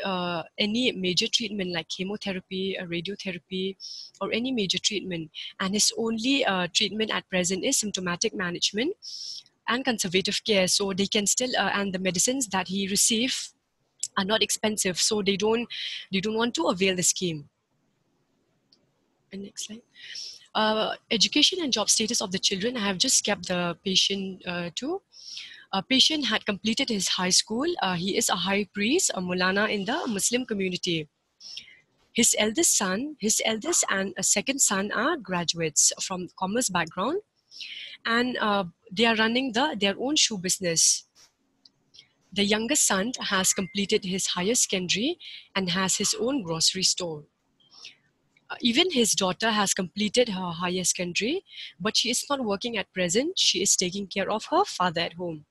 uh, any major treatment like chemotherapy, radiotherapy, or any major treatment. And his only treatment at present is symptomatic management and conservative care so they can still uh, and the medicines that he receive are not expensive so they don't they don't want to avail the scheme. And next slide. Uh, education and job status of the children i have just kept the patient uh, to a patient had completed his high school. Uh, he is a high priest a maulana in the muslim community. His eldest son his eldest and a second son are graduates from commerce background and uh, they are running the their own shoe business. The youngest son has completed his higher secondary and has his own grocery store. Uh, even his daughter has completed her higher secondary, but she is not working at present. She is taking care of her father at home.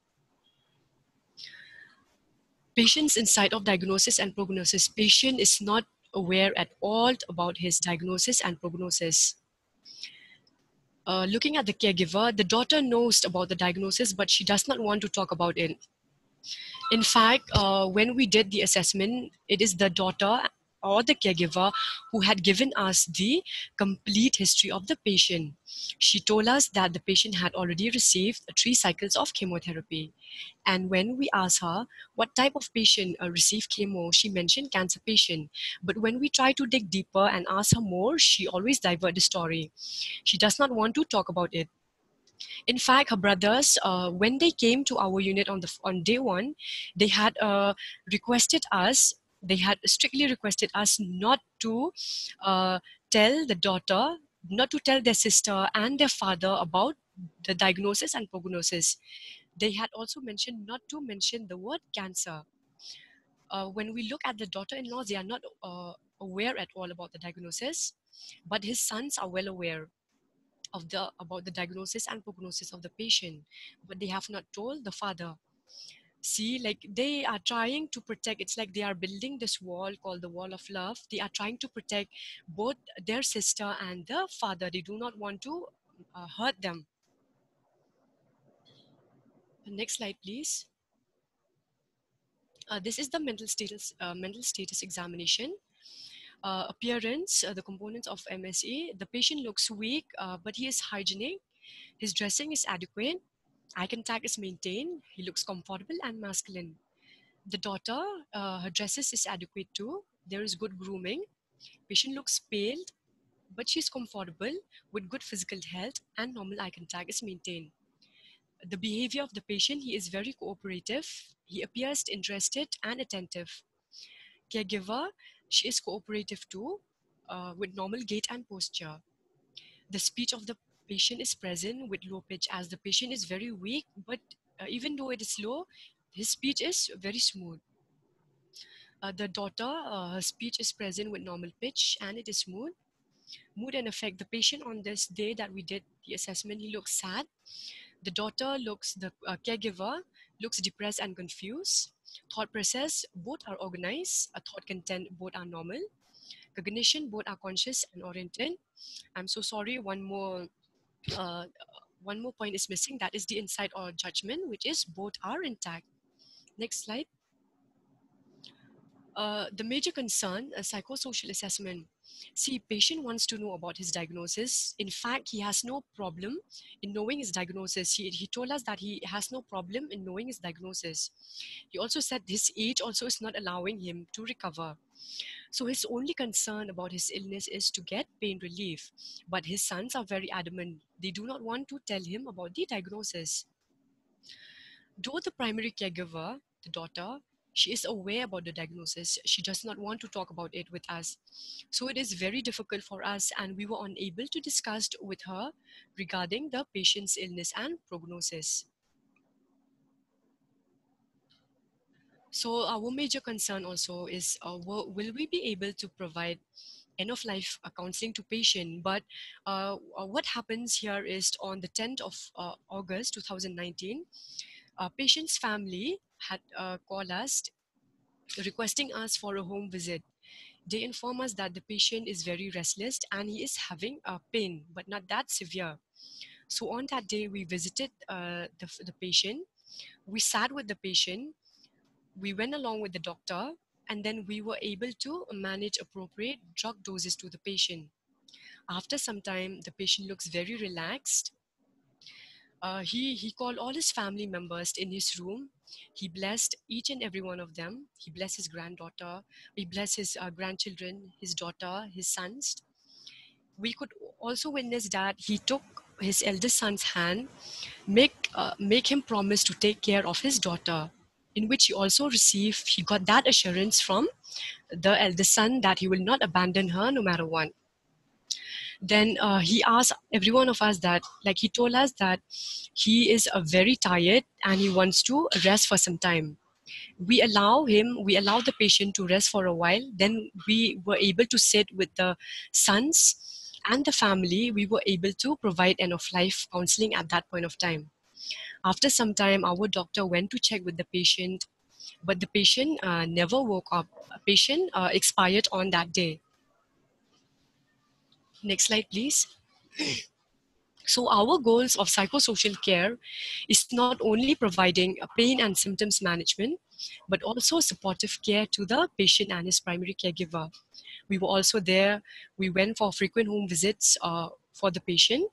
Patient's inside of diagnosis and prognosis. Patient is not aware at all about his diagnosis and prognosis uh, looking at the caregiver, the daughter knows about the diagnosis, but she does not want to talk about it. In fact, uh, when we did the assessment, it is the daughter or the caregiver who had given us the complete history of the patient. She told us that the patient had already received three cycles of chemotherapy. And when we asked her what type of patient uh, received chemo, she mentioned cancer patient. But when we try to dig deeper and ask her more, she always divert the story. She does not want to talk about it. In fact, her brothers, uh, when they came to our unit on the on day one, they had uh, requested us they had strictly requested us not to uh, tell the daughter, not to tell their sister and their father about the diagnosis and prognosis. They had also mentioned not to mention the word cancer. Uh, when we look at the daughter in law, they are not uh, aware at all about the diagnosis, but his sons are well aware of the about the diagnosis and prognosis of the patient, but they have not told the father. See, like they are trying to protect. It's like they are building this wall called the wall of love. They are trying to protect both their sister and the father. They do not want to uh, hurt them. Next slide, please. Uh, this is the mental status uh, mental status examination. Uh, appearance, uh, the components of MSA. The patient looks weak, uh, but he is hygienic. His dressing is adequate. Eye contact is maintained. He looks comfortable and masculine. The daughter, uh, her dresses is adequate too. There is good grooming. Patient looks pale, but she's comfortable with good physical health and normal eye contact is maintained the behavior of the patient, he is very cooperative. He appears interested and attentive. Caregiver, she is cooperative too, uh, with normal gait and posture. The speech of the patient is present with low pitch as the patient is very weak, but uh, even though it is low, his speech is very smooth. Uh, the daughter, uh, her speech is present with normal pitch and it is smooth. Mood and affect the patient on this day that we did the assessment, he looks sad the daughter looks, the uh, caregiver looks depressed and confused. Thought process, both are organized. A thought content, both are normal. Cognition, both are conscious and oriented. I'm so sorry, one more, uh, one more point is missing. That is the insight or judgment, which is both are intact. Next slide. Uh, the major concern, a psychosocial assessment. See, patient wants to know about his diagnosis. In fact, he has no problem in knowing his diagnosis. He, he told us that he has no problem in knowing his diagnosis. He also said his age also is not allowing him to recover. So his only concern about his illness is to get pain relief. But his sons are very adamant. They do not want to tell him about the diagnosis. Though the primary caregiver, the daughter, she is aware about the diagnosis. She does not want to talk about it with us. So it is very difficult for us, and we were unable to discuss with her regarding the patient's illness and prognosis. So our major concern also is, uh, will, we be able to provide end of life counseling to patient but uh, uh, what happens here is on the 10th of uh, august 2019 uh, patient's family had uh, called us requesting us for a home visit. They inform us that the patient is very restless and he is having a pain, but not that severe. So on that day, we visited uh, the, the patient. We sat with the patient. We went along with the doctor, and then we were able to manage appropriate drug doses to the patient. After some time, the patient looks very relaxed uh, he, he called all his family members in his room. He blessed each and every one of them. He blessed his granddaughter. He blessed his uh, grandchildren, his daughter, his sons. We could also witness that he took his eldest son's hand, make, uh, make him promise to take care of his daughter, in which he also received, he got that assurance from the eldest son that he will not abandon her no matter what then uh, he asked every one of us that like he told us that he is uh, very tired and he wants to rest for some time. We allow him we allow the patient to rest for a while. Then we were able to sit with the sons and the family. We were able to provide end of life counseling at that point of time. After some time our doctor went to check with the patient but the patient uh, never woke up. A patient uh, expired on that day Next slide, please. So our goals of psychosocial care is not only providing pain and symptoms management, but also supportive care to the patient and his primary caregiver. We were also there. We went for frequent home visits uh, for the patient.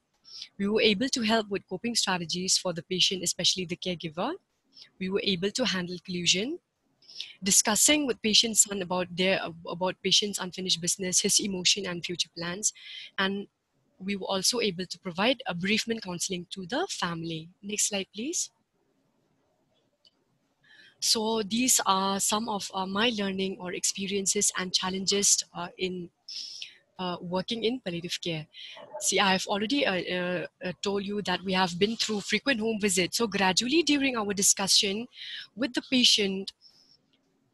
We were able to help with coping strategies for the patient, especially the caregiver. We were able to handle collusion discussing with patient's son about their about patient's unfinished business, his emotion and future plans, and we were also able to provide a bereavement counseling to the family. Next slide, please. So these are some of uh, my learning or experiences and challenges uh, in uh, working in palliative care. See, I have already uh, uh, uh, told you that we have been through frequent home visits. So gradually during our discussion with the patient,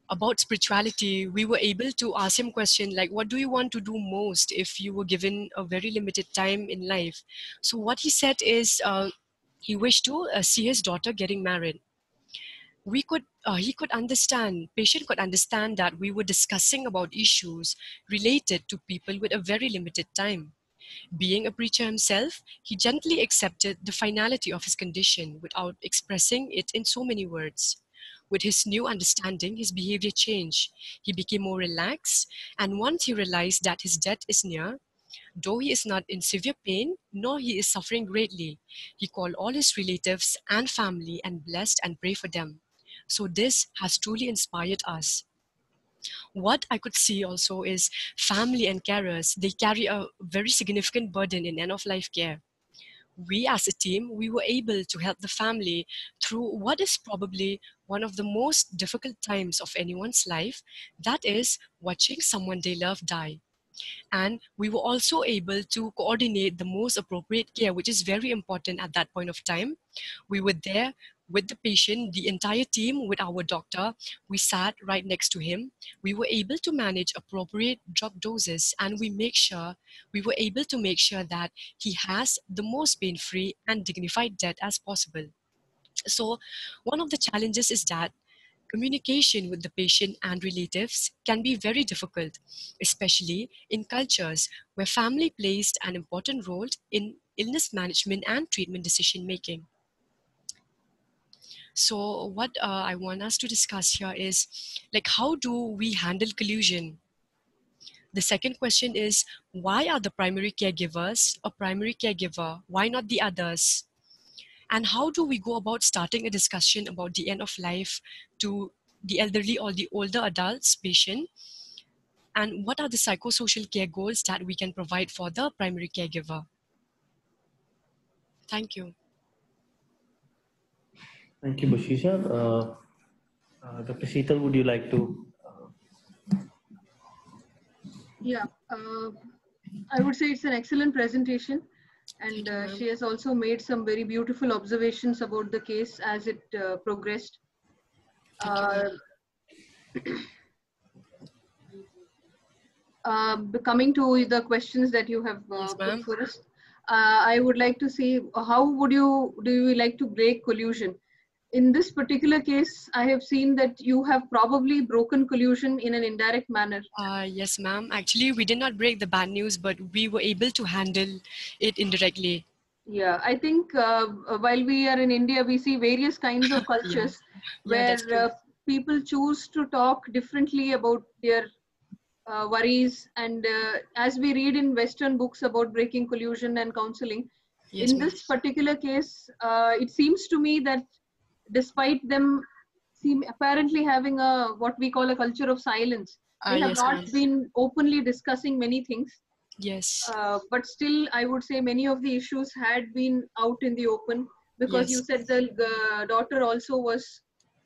about spirituality, we were able to ask him question like, what do you want to do most if you were given a very limited time in life? So what he said is uh, he wished to uh, see his daughter getting married. We could, uh, he could understand, patient could understand that we were discussing about issues related to people with a very limited time. Being a preacher himself, he gently accepted the finality of his condition without expressing it in so many words. With his new understanding, his behavior changed. He became more relaxed, and once he realized that his death is near, though he is not in severe pain, nor he is suffering greatly, he called all his relatives and family and blessed and prayed for them. So this has truly inspired us what I could see also is family and carers, they carry a very significant burden in end of life care. We as a team, we were able to help the family through what is probably one of the most difficult times of anyone's life, that is watching someone they love die. And we were also able to coordinate the most appropriate care, which is very important at that point of time. We were there with the patient, the entire team, with our doctor. We sat right next to him. We were able to manage appropriate drug doses and we make sure we were able to make sure that he has the most pain-free and dignified death as possible. So one of the challenges is that communication with the patient and relatives can be very difficult, especially in cultures where family plays an important role in illness management and treatment decision making. So what uh, I want us to discuss here is like how do we handle collusion? The second question is why are the primary caregivers a primary caregiver? Why not the others? And how do we go about starting a discussion about the end of life to the elderly or the older adults patient? And what are the psychosocial care goals that we can provide for the primary caregiver? Thank you. Thank you, Bashisha. Uh, uh, Dr. Sheethal, would you like to? Uh, Yeah, uh, I would say it's an excellent presentation. And uh, she has also made some very beautiful observations about the case as it uh, progressed. Uh, uh, coming to the questions that you have uh, Yes, put for us, uh, I would like to see how would you do you like to break collusion? In this particular case, I have seen that you have probably broken collusion in an indirect manner. Uh, yes, ma'am. Actually, we did not break the bad news, but we were able to handle it indirectly. Yeah, I think uh, while we are in India, we see various kinds of cultures Yeah, where true. uh, people choose to talk differently about their uh, worries. And uh, as we read in Western books about breaking collusion and counseling, Yes, in this particular case, uh, it seems to me that despite them seem apparently having a what we call a culture of silence, Uh, they have yes, not ma'am. been openly discussing many things. Yes. Uh, but still, I would say many of the issues had been out in the open because you said the uh, daughter also was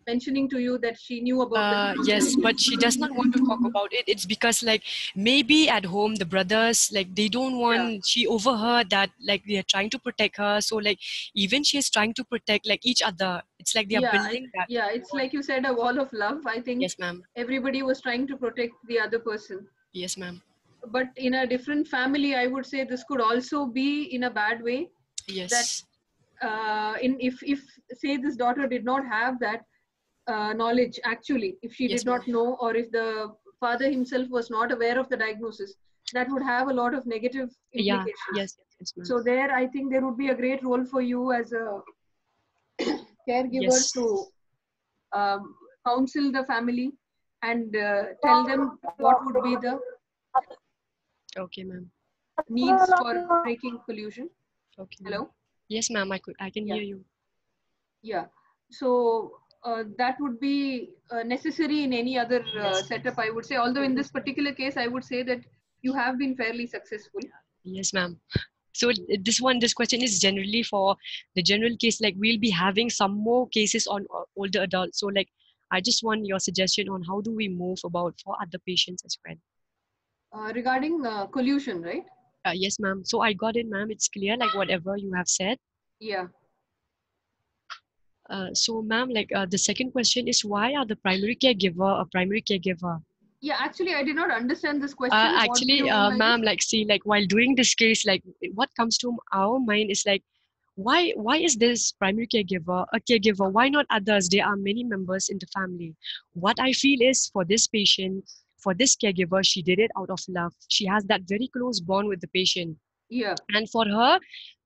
mentioning to you that she knew about Uh, the yes, but she does not want to talk about it. It's because like maybe at home the brothers like they don't want. She overheard that like they are trying to protect her. So like even she is trying to protect like each other. It's like they are yeah, I- building that. yeah, it's like you said, a wall of love. I think Yes, ma'am. everybody was trying to protect the other person. Yes, ma'am. But in a different family, I would say this could also be in a bad way. Yes. that Uh, in if if say this daughter did not have that uh, knowledge actually, if she Yes, did not know, or if the father himself was not aware of the diagnosis, that would have a lot of negative implications Yeah. Yes. Yes. So there, I think there would be a great role for you as a caregiver Yes. to um, counsel the family and uh, tell them what would be the okay, ma'am. needs for breaking collusion. Okay. Hello. Yes, ma'am. I could. I can Yeah. hear you. Yeah. So uh, that would be uh, necessary in any other uh, setup, I would say. Although in this particular case, I would say that you have been fairly successful. Yes, ma'am. So this one, this question is generally for the general case. Like we'll be having some more cases on uh, older adults. So like, I just want your suggestion on how do we move about for other patients as well. Uh, regarding uh, collusion, right? Uh, yes, ma'am. So I got it, ma'am. It's clear, like whatever you have said. Yeah. Uh, so, ma'am, like uh, the second question is why are the primary caregiver a primary caregiver? Yeah, actually, I did not understand this question. Uh, actually, uh, ma'am, like, see, like while doing this case, like what comes to our mind is like, why, why is this primary caregiver a caregiver? Why not others? There are many members in the family. What I feel is for this patient, for this caregiver, she did it out of love. She has that very close bond with the patient Yeah, and for her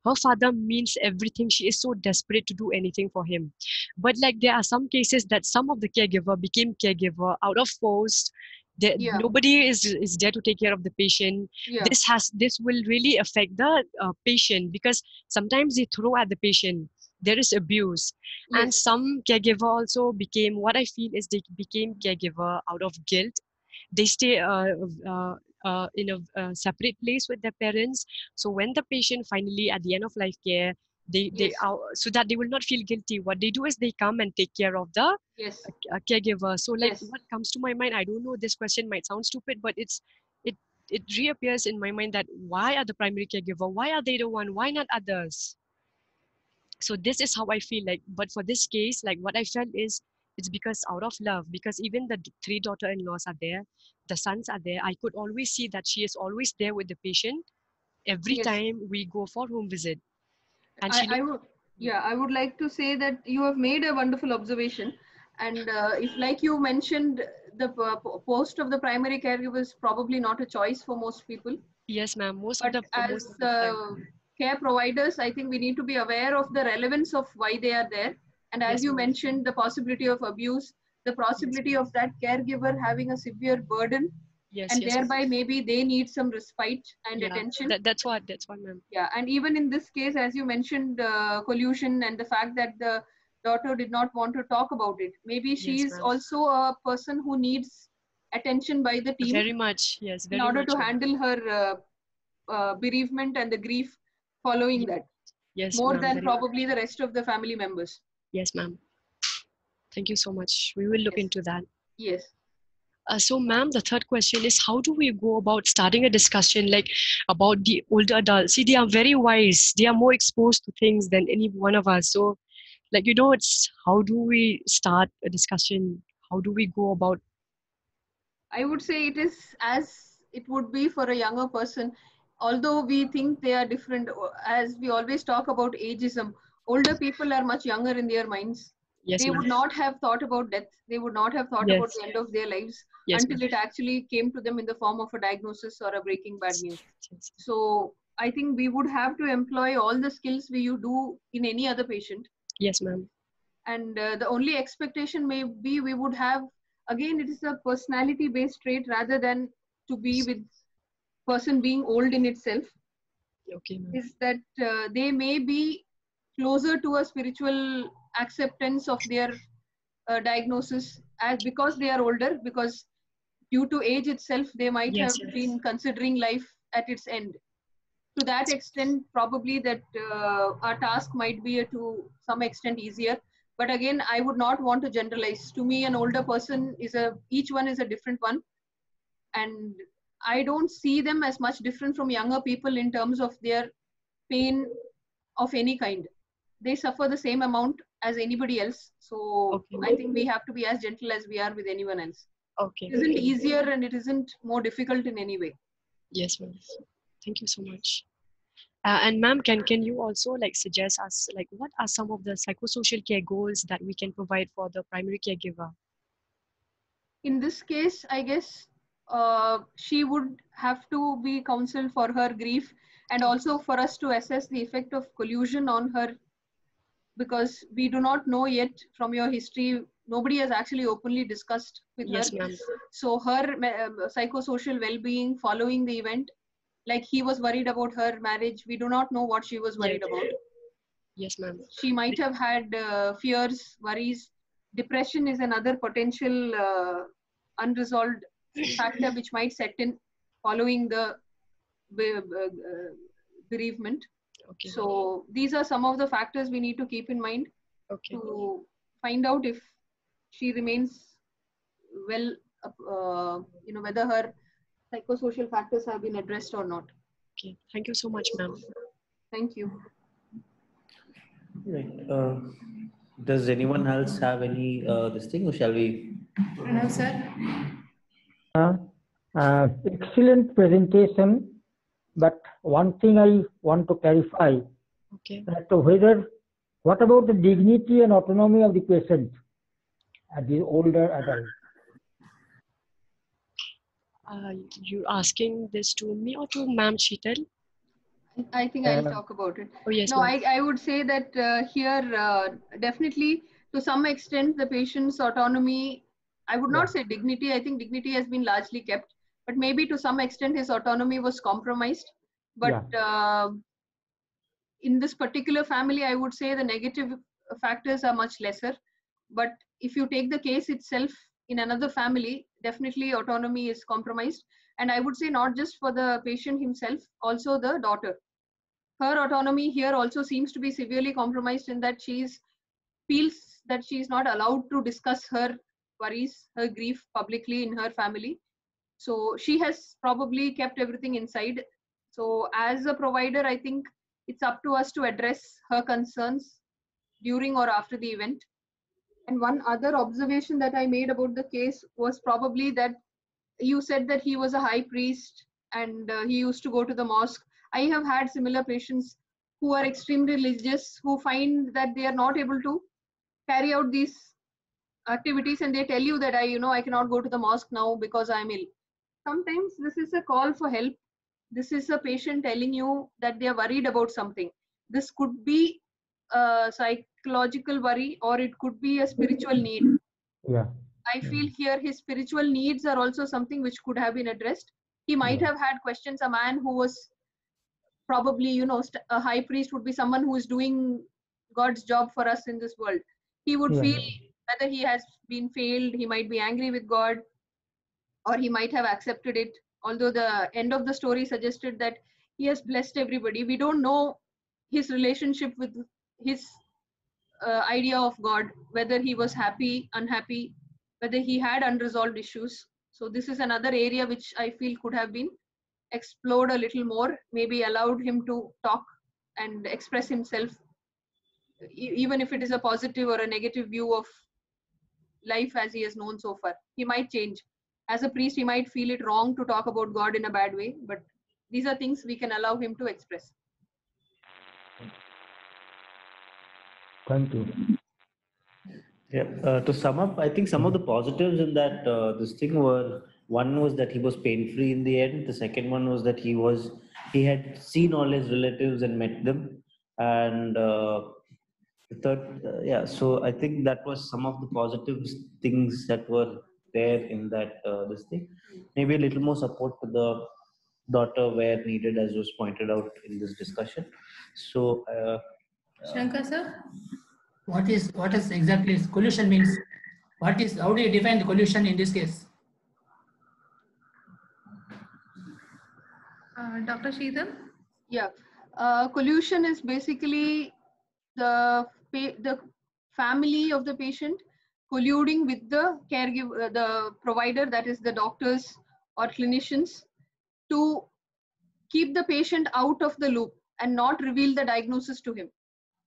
her father means everything. She is so desperate to do anything for him. But like there are some cases that some of the caregiver became caregiver out of force. There, Yeah. nobody is is there to take care of the patient. Yeah, this has this will really affect the uh, patient because sometimes they throw at the patient. There is abuse. And some caregiver also became what i feel is they became caregiver out of guilt. They stay uh, uh, uh, in a uh, separate place with their parents. So when the patient finally at the end of life care they they are so that they will not feel guilty. What they do is they come and take care of the yes, uh, caregiver. So like Yes. what comes to my mind i don't know this question might sound stupid but it's it it reappears in my mind that why are the primary caregiver why are they the one why not others? So this is how i feel like but for this case like what i felt is it's because out of love because even the three daughter-in-laws are there the sons are there i could always see that she is always there with the patient every Yes. time we go for home visit and she I, would, yeah, I would like to say that you have made a wonderful observation. And uh, if, like you mentioned, the post of the primary caregiver is probably not a choice for most people. yes ma'am most But of the as most of the uh, care providers, I think we need to be aware of the relevance of why they are there. And as Yes, you mentioned, the possibility of abuse, the possibility of that caregiver having a severe burden, yes and yes thereby maybe they need some respite and yeah, attention. that, that's what that's what ma'am. Yeah, and even in this case, as you mentioned, uh, collusion and the fact that the daughter did not want to talk about it. Maybe she Yes, is also a person who needs attention by the team very much yes very in order much to handle her uh, uh, bereavement and the grief following that, yes more than probably the rest of the family members. Yes ma'am thank you so much we will look Yes. into that Yes. Uh, so, ma'am, the third question is how do we go about starting a discussion like about the older adults? See, they are very wise. They are more exposed to things than any one of us. So, like you know, it's how do we start a discussion? How do we go about? I would say it is as it would be for a younger person. Although we think they are different, as we always talk about ageism, older people are much younger in their minds. Yes, they ma'am. would not have thought about death. They would not have thought about the end of their lives Yes, until ma'am. it actually came to them in the form of a diagnosis or a breaking bad news. Yes. So I think we would have to employ all the skills we you do in any other patient. Yes, ma'am. And uh, the only expectation may be we would have, again, it is a personality based trait rather than to be with person being old in itself Okay, ma'am. is that uh, they may be closer to a spiritual acceptance of their uh, diagnosis as because they are older because due to age itself they might Yes, have yes. been considering life at its end. To that extent probably that uh, our task might be uh, to some extent easier. But again i would not want to generalize. To me an older person is a each one is a different one. And i don't see them as much different from younger people in terms of their pain of any kind they suffer the same amount as anybody else so Okay. i think we have to be as gentle as we are with anyone else Okay. it isn't easier and it isn't more difficult in any way Yes, ma'am. Thank you so much. Uh, and ma'am, can can you also like suggest us like what are some of the psychosocial care goals that we can provide for the primary caregiver? in this case, I guess uh, she would have to be counseled for her grief and also for us to assess the effect of collusion on her because we do not know yet from your history. Nobody has actually openly discussed with Yes, her. ma'am. So her um, psychosocial well-being following the event, like he was worried about her marriage. We do not know what she was worried Yes. about. Yes, ma'am. She might have had uh, fears, worries. Depression is another potential uh, unresolved factor which might set in following the uh, bereavement. Okay. So these are some of the factors we need to keep in mind okay. to find out if she remains well, uh, you know, whether her psychosocial factors have been addressed or not. Okay. Thank you so much, ma'am. Thank you. Right. Uh, Does anyone else have any uh, this thing, or shall we? No, sir. Uh, uh, excellent presentation, but one thing I want to clarify Okay. that whether what about the dignity and autonomy of the patient at the older adult? Uh, you asking this to me or to Ma'am Sheethal? I think I'll Uh, talk about it. Oh, yes, no. I, I would say that uh, here, uh, definitely to some extent, the patient's autonomy, I would not say dignity, I think dignity has been largely kept, but maybe to some extent his autonomy was compromised. But uh, in this particular family, I would say the negative factors are much lesser. But if you take the case itself in another family, definitely autonomy is compromised. And I would say not just for the patient himself, also the daughter her autonomy here also seems to be severely compromised in that she's feels that she's not allowed to discuss her worries her grief publicly in her family so she has probably kept everything inside so as a provider i think it's up to us to address her concerns during or after the event and one other observation that i made about the case was probably that you said that he was a high priest and uh, he used to go to the mosque I have had similar patients who are extremely religious who find that they are not able to carry out these activities and they tell you that I, you know, I cannot go to the mosque now because I'm ill. Sometimes this is a call for help. This is a patient telling you that they are worried about something. This could be a psychological worry or it could be a spiritual need. Yeah. I feel here his spiritual needs are also something which could have been addressed. He might Yeah. have had questions. A man who was probably, you know, a high priest would be someone who is doing God's job for us in this world. He would Yeah. feel whether he has been failed, he might be angry with God, or he might have accepted it. Although the end of the story suggested that he has blessed everybody, we don't know his relationship with his uh, idea of God, whether he was happy, unhappy, whether he had unresolved issues. So this is another area which I feel could have been explored a little more, maybe allowed him to talk and express himself, even if it is a positive or a negative view of life as he has known so far. He might change. As a priest, he might feel it wrong to talk about God in a bad way, but these are things we can allow him to express. Thank you. Yeah. Uh, to sum up, I think some of the positives in that uh, this thing were one was that he was pain free in the end. The second one was that he was he had seen all his relatives and met them, and uh, the third, uh, yeah. So I think that was some of the positive things that were there in that uh, this thing. Maybe a little more support to the daughter where needed, as was pointed out in this discussion. So. Uh, Shankar, sir? What is what is exactly collusion means? What is how do you define the collusion in this case? Uh, Dr. Sheethal? Yeah, uh, collusion is basically the pa- the family of the patient colluding with the caregiver, uh, the provider, that is the doctors or clinicians, to keep the patient out of the loop and not reveal the diagnosis to him.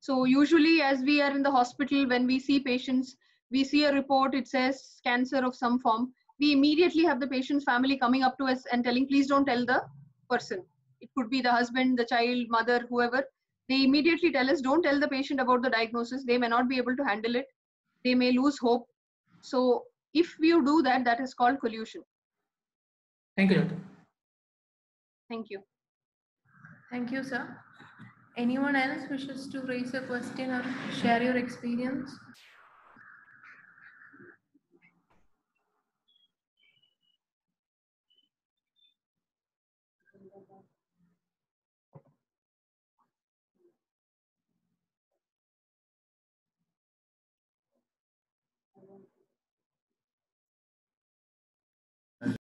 So usually, as we are in the hospital, when we see patients, we see a report. It says cancer of some form. We immediately have the patient's family coming up to us and telling, "Please don't tell the person." it could be the husband, the child, mother, whoever, they immediately tell us, don't tell the patient about the diagnosis. They may not be able to handle it. They may lose hope. So if you do that, that is called collusion. Thank you, doctor. Thank you. Thank you, sir. Anyone else wishes to raise a question or share your experience?